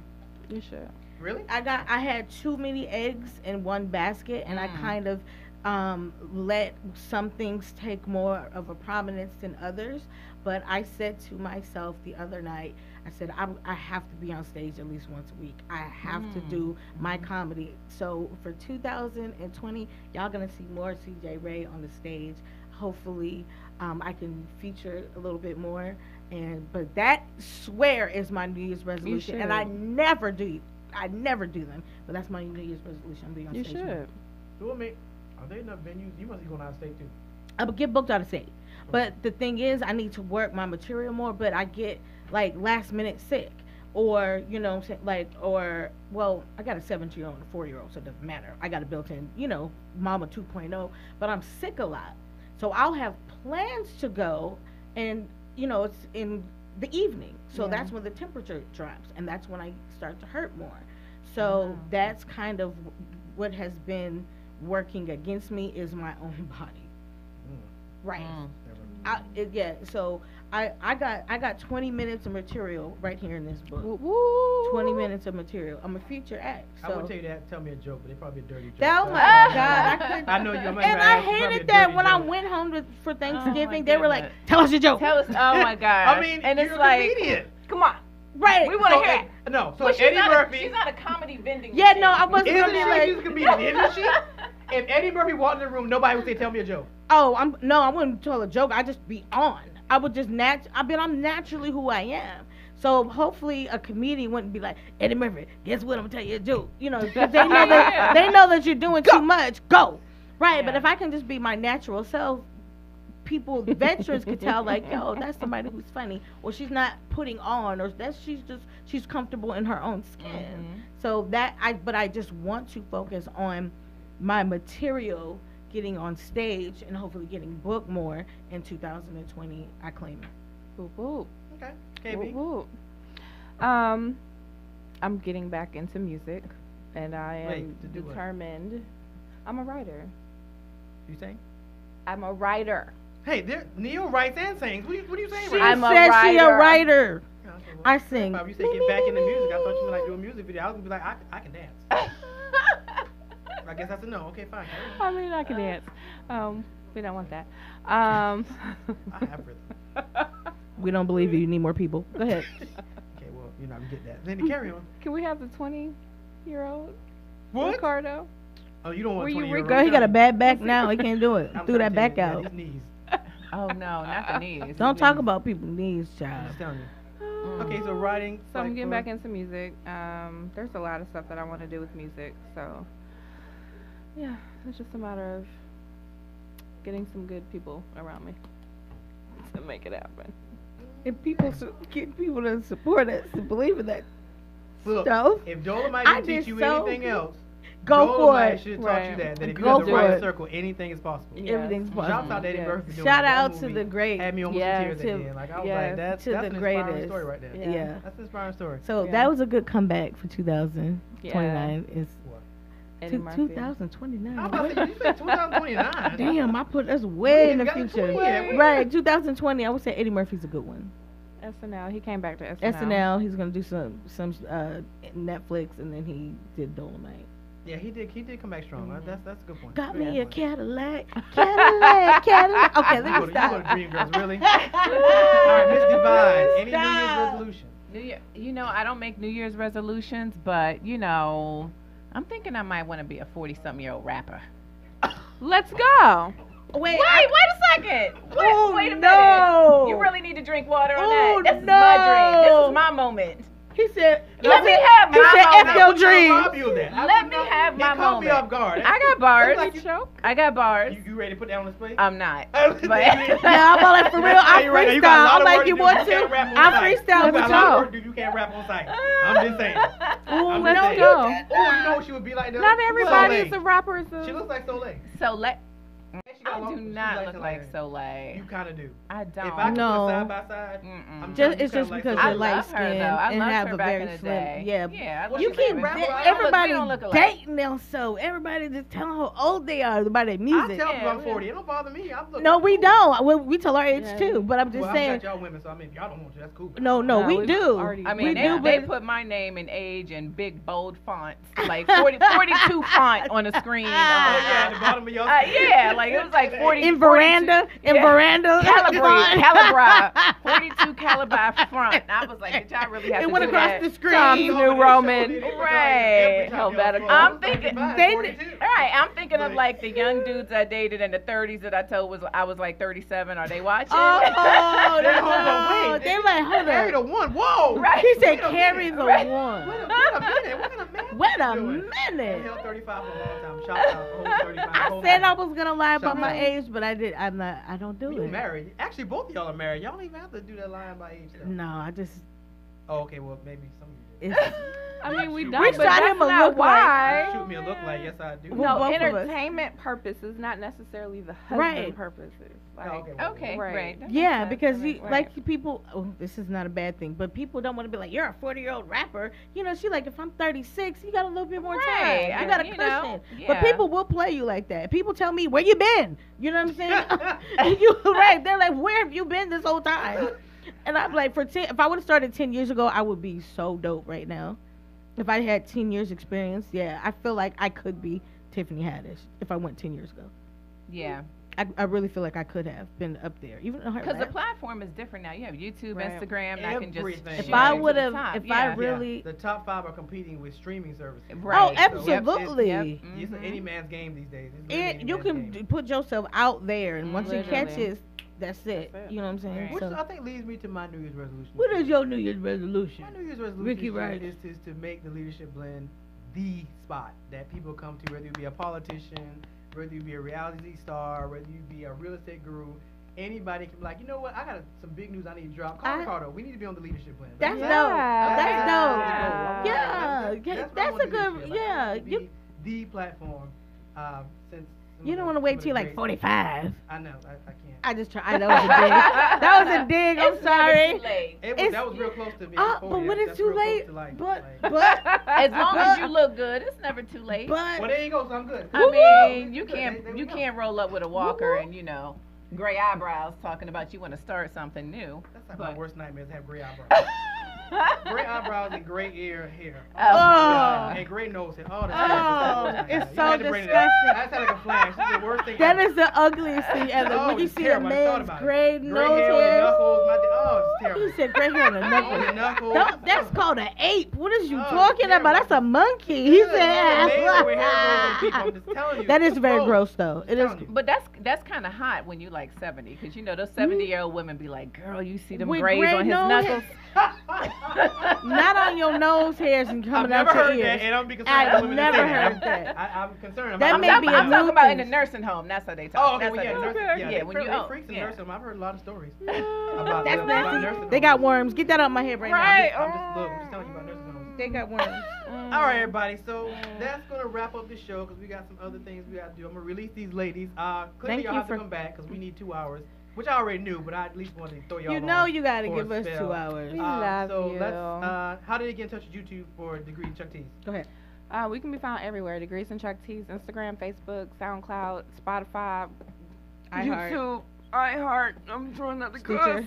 You should. Really? I got I had too many eggs in one basket, and I Mm. kind of um, let some things take more of a prominence than others. But I said to myself the other night, I said I, I have to be on stage at least once a week. I have to Mm. do my comedy. So for 2020, y'all gonna see more CJ Ray on the stage. Hopefully, um, I can feature a little bit more. And but that swear is my New Year's resolution, and I never do. I never do them, but that's my New Year's resolution. I'm being on You stage. more. should. So what make? Are there enough venues? You must be going out of state too. Uh, I would get booked out of state. But the thing is, I need to work my material more. But I get like last minute sick, or you know, what I'm saying, like, or well, I got a 17 year old and a 4 year old, so it doesn't matter. I got a built in, you know, Mama 2.0. But I'm sick a lot, so I'll have plans to go, and you know, it's in the evening, so Yeah. that's when the temperature drops, and that's when I start to hurt more. So Wow. that's kind of what has been working against me is my own body. Right. Mm. Never. I, it, yeah. So I, I got I got 20 minutes of material right here in this book. Woo, woo. 20 minutes of material. I'm a feature act. I So would tell you that. Tell me a joke, but it's probably a dirty joke. Oh So- my God, I couldn't. I know you. I'm and I hated that when I went home to, for Thanksgiving. they were like, "Tell us your joke." Tell us. Oh my God. I mean, and you're it's a like, comedian. come on, right. we want to So, hear it. uh, No, so But she's Eddie Murphy. A, she's not a comedy vending. Yeah, machine. no, I wasn't Isn't gonna she? be like. She's a comedian, isn't she? If Eddie Murphy walked in the room, nobody would say, "Tell me a joke." oh, I'm no, I wouldn't tell a joke. I just be on. I would just nat. I mean, I'm naturally who I am. So hopefully a comedian wouldn't be like Eddie Murphy. Guess what? I'm gonna tell you a joke. You know, they know that they know that you're doing too much. Go. Right. But if I can just be my natural self, people, veterans could tell like, yo, that's somebody who's funny, or she's not putting on, or that's she's just she's comfortable in her own skin. Mhm. So that I, but I just want to focus on my material getting on stage and hopefully getting booked more in 2020. I claim it. Whoop, whoop, Okay. whoop, KB. whoop. Um, I'm getting back into music, and I am Wait, to do what? determined. I'm a writer. You saying? I'm a writer. Hey, there, Neil writes and sings. What are you, what are you saying She right I'm a said she a writer. writer. now? Okay, well, I sing. If you said get back into music, I thought you meant like do a music video. I was gonna be like, I, I can dance. I guess that's a no. Okay, fine. carry on. I mean, I can dance. Um, we don't want that. Um, I have rhythm. We don't believe you. You need more people. Go ahead. Okay, well, you're not gonna get that. Then carry on. Can we have the 20 year old What? Ricardo? Oh, you don't want Were you 20. Girl, he got a bad back now. He can't do it. I'm Threw that back out. yeah, knees. Oh no, not the knees. Don't talk about people's knees, I'm child. just telling you. Okay, so writing. So I'm getting for- back into music. Um, there's a lot of stuff that I want to do with music. So, yeah, it's just a matter of getting some good people around me to make it happen. And people su- get people to support us to believe in that Look, stuff. if Dolomite I didn't teach you so anything good. else, Go for Dolomite it. should have taught you that. That if you Go got the right it. circle, anything is possible. Yeah. Everything's Yes. Shouts possible. out to Eddie Yes. Murphy. Shout out to the great. Had me almost Yes. in tears at the end. Like I was yes. like, that's To that's the an inspiring story right there. Yeah. Yeah. That's an inspiring story. So Yeah. that was a good comeback for 2029. Is Eddie Murphy. 2029. I was about to say, you said 2029. Damn, I put us way in the ain't got to future. 20 yet. We- Right, 2020. I would say Eddie Murphy's a good one. SNL. He came back to SNL. SNL. He's gonna do some some uh, Netflix, and then he did Dolomite. Yeah, he did. He did come back strong. That's that's a good point. Got Very me a. Cadillac, Cadillac, Cadillac. Okay, You let go me to- you go to stop. Dreamgirls, really? All right, Miss Devyne. Any New Year's resolution? New Year, you know, I don't make New Year's resolutions, but you know, I'm thinking I might want to be a 40 something year old rapper. Let's go. Wait, Wait, wait a second. Wait, Oh, wait a no. minute. You really need to drink water on Oh, that. This is my dream. This is my moment. He said. Let me have he my said, moment. F your I'm dream. rob you of that. I Let would me not- have he my caught me off guard. I got bars. Like you- Choke. I got bars. You, you ready to put that on display? I'm not. But But Yeah, I'm all like for real. I You're right, you freestyle. got a lot I'm like you want to. I site. freestyle You with got a lot of y'all. work. You can't rap on site. I'm just saying. Ooh, I'm let's go. Oh, you know what she would be like? Not everybody is a rapper. Is She looks like Soleil. So let She got I long- do not look like. Soleil. You kind of do. I don't. If I could No. put side by side, I'm Just it's just because Soleil. I you're light love her skinned though. I and have her a very slim. day. Yeah. yeah. Well, you her can't rap in the about- day. I don't look- Everybody we don't look dating them, so everybody just telling how old they are by their I music. tell Yeah, people I'm we- 40. It don't bother me. I'm looking No, we don't. We, we tell our age Yeah. too, but I'm just well, saying. I got y'all women, so I mean, y'all don't want to, that's cool. No, no, No, we do. I mean, they, they put my name and age in big bold fonts, like 40, 42 font on the screen. Oh yeah, at the bottom of your. yeah, like it was like 40. in 42 Verdana, in yeah. Verdana, Calibri, Calibri, 42 Calibri front. I was like, did y'all really have It to went do across that? the screen. Times New Roman. Right. I'm thinking- they- All right, I'm thinking of like the young dudes I dated in the 30s that I told was I was like 37. Are they watching? Oh, They're no. hold on, wait. They like, hold Carry the one. Whoa. Right. He said, carry the one. Wait a minute. held 35 for a long time. Shout out. Hold 35. I said. I was gonna lie about my age, but I did. I'm not. I don't do it. You it. married. Actually, both of y'all are married. Y'all don't even have to do that lying by age. No, I just. Oh, okay. Well, maybe some of you do. It's, I mean, we Shoot. don't. We but shot that's him a not look like- why. Shoot me a look like yes, I do. Well, no, both entertainment purposes, not necessarily the husband Right. purposes. Like, Oh, okay, Okay, Right. right. Yeah, because you makes sense. like people. Oh, this is not a bad thing, but people don't want to be like, you're a 40 year old rapper. You know, she like, if I'm 36, you got a little bit more Right, time. You got a you cushion. know, But people will play you like that. People tell me, where you been? You know what I'm saying? you right? They're like, where have you been this whole time? And I'm like, for ten, if I would have started 10 years ago, I would be so dope right now. If I had 10 years experience, yeah, I feel like I could be Tiffany Haddish if I went 10 years ago. Yeah. I, I really feel like I could have been up there, even Because the platform is different now. You have YouTube, Right. Instagram. That can just Everything. shoot If I would have, if yeah. I Yeah, really, the top five are competing with streaming services. Right. oh, So- absolutely. Yep. It's Mhm. any man's game these days. It's literally And you can game. put yourself out there, and once Literally. it catches, that's it. That's it. You know what I'm saying? Right. Which So, I think leads me to my New Year's resolution. what this is year. your New Year's resolution? My New Year's resolution Ricky this year Rice. is, is to make the leadership blend the spot that people come to, whether you be a politician, whether you be a reality star, whether you be a real estate guru. Anybody can be like, you know what? I got some big news I need to drop. Call I- Ricardo. We need to be on the leadership blend. That's Yeah. dope. Yeah. That's Yeah. dope. Yeah, That's, yeah, that's, what that's a to do this good. year. Like, Yeah, you the platform. Um, since you don't want to wait till you're like 45. I know. I, I can't. I just try. I, that was a dig. That was a dig. I'm It's sorry. too late. It was, that was real close to me. Uh, but when it's too late, to like- but like- but As long as But- you look good, it's never too late. but well, there you go. So I'm good. I mean, you can't There- there you can't roll up with a walker and you know gray eyebrows talking about you want to start something new. That's like my worst nightmare is have gray eyebrows. gray eyebrows and great ear hair. Oh, Oh. And great nose hair. Oh, that's Oh, that's- it's you so had to bring it up. disgusting. That sounded like a flash. This is the worst thing. that ever. is the ugliest thing ever. Oh, when you see a terrible. I thought man's about it. gray Gray nose hair on knuckles. My, oh, it's He terrible. said gray hair on the Oh, knuckles. knuckles. Don't, that's called an ape. What is you Oh, talking terrible. about? That's a monkey. He Yeah, yeah, said. wear hair grows on people. I'm just telling you. that is very gross, though. It is. But that's that's kind of hot when you like 70, because you know those hmm? 70 year old women be like, "Girl, you see them With grays gray on his nose knuckles." Not on your nose hairs and I've coming never out your ears. that, and I'm be concerned. I've about women that never say that. heard that. I, I'm concerned. That I'm, may I'm, be talking, a I'm talking new about in the thing. nursing home. That's how they talk. Oh, okay. That's Well, how yeah, they nurse, talk. yeah, yeah, when you freak- oh, freaks in yeah. nursing home. I've heard a lot of stories about That's about nasty. nursing They got worms. Get that out of my head right Right. I'm just, I'm just, look, I'm just telling you about nursing homes. They got worms. All right, everybody. So that's gonna wrap up the show because we got some other things we gotta do. I'm gonna release these ladies. Uh, clearly Thank y'all you have for- to come back because we need two hours, which I already knew, but I at least wanted to throw y'all. You know you got to give us spell. two hours. We Uh, love so you. let's. Uh, how did they get in touch with you two for Degree Chuck T's? Go ahead. Uh, we can be found everywhere. Degrees and Chuck T's, Instagram, Facebook, SoundCloud, Spotify, iHeart. YouTube, iHeart. I'm trying not to Stitcher. cuss.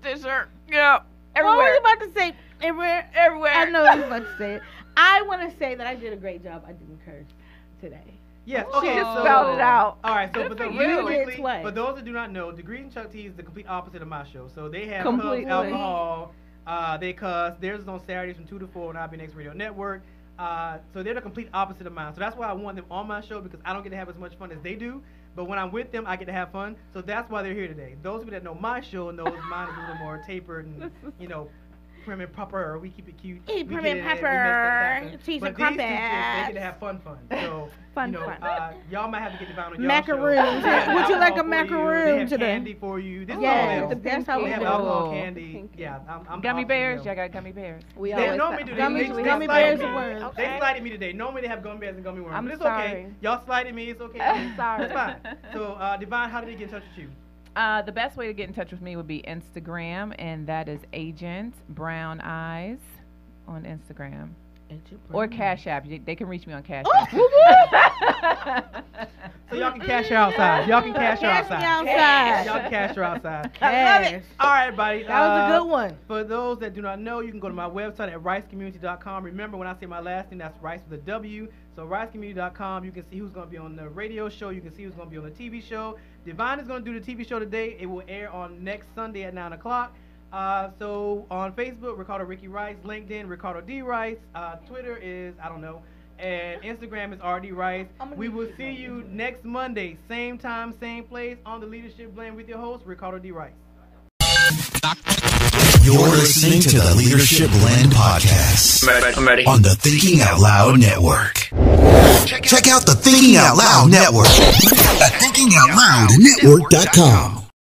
Stitcher. Yeah. Everywhere. What was Everywhere. you about to say? Everywhere. Everywhere. I know you was about to say it. I want to say that I did a great job. I didn't curse today. Yes. She Okay. just so, spelled it out. All right. So, Good but for the, you. really quickly, twice. for those that do not know, Degree and Chuck T is the complete opposite of my show. So they have Completely. clubs, alcohol. Uh, they cuss. Theirs is on Saturdays from two to four on IBNX Radio Network. Uh, so they're the complete opposite of mine. So that's why I want them on my show because I don't get to have as much fun as they do. But when I'm with them, I get to have fun. So that's why they're here today. Those of you that know my show knows mine is a little more tapered and you know prim and proper. We keep it cute. Hey, we prim and it in, we make pepper, cheese but and these two chicks, they crumpets. get to have fun, fun. So Fun, you know, fun. Uh, y'all might have to get the on your Macaroons. Show. They have Would you like a alcohol for you. macaroon They have today? candy for you. This Yes, is all them. that's how we have do. alcohol Oh. candy. Thank. Yeah, I'm, I'm Gummy bears. Y'all them. got gummy bears. We They always normally do. They, Gummy- they, they gummy slighted bears me. and worms. They Okay. slighted me today. Normally they have gummy bears and gummy worms. I'm but it's sorry. okay. Y'all slighted me. It's okay. I'm sorry. It's fine. So, uh, Devyne, how did they get in touch with you? Uh, the best way to get in touch with me would be Instagram, and that is Agent Brown Eyes on Instagram or Cash App. You- They can reach me on Cash App. So y'all can cash her outside. Y'all can cash her Cash me outside. outside. Y'all can cash her outside. Yes. All right, buddy. That was uh, a good one. For those that do not know, you can go to my website at ricecommunity.com. Remember, when I say my last name, that's Rice with a W. So ricecommunity.com, you can see who's going to be on the radio show. You can see who's going to be on the TV show. Devyne is going to do the TV show today. It will air on next Sunday at 9 o'clock. Uh, so on Facebook, Ricardo Ricky Rice. LinkedIn, Ricardo D. Rice. Uh, Twitter is, I don't know. And Instagram is RD Rice. We will see you next Monday, same time, same place, on the Leadership Blend with your host, Ricardo D. Rice. You're listening to the Leadership Blend Podcast I'm ready. I'm ready. on the Thinking Out Loud Network. Check out the Thinking Out Loud Network at thinkingoutloudnetwork.com.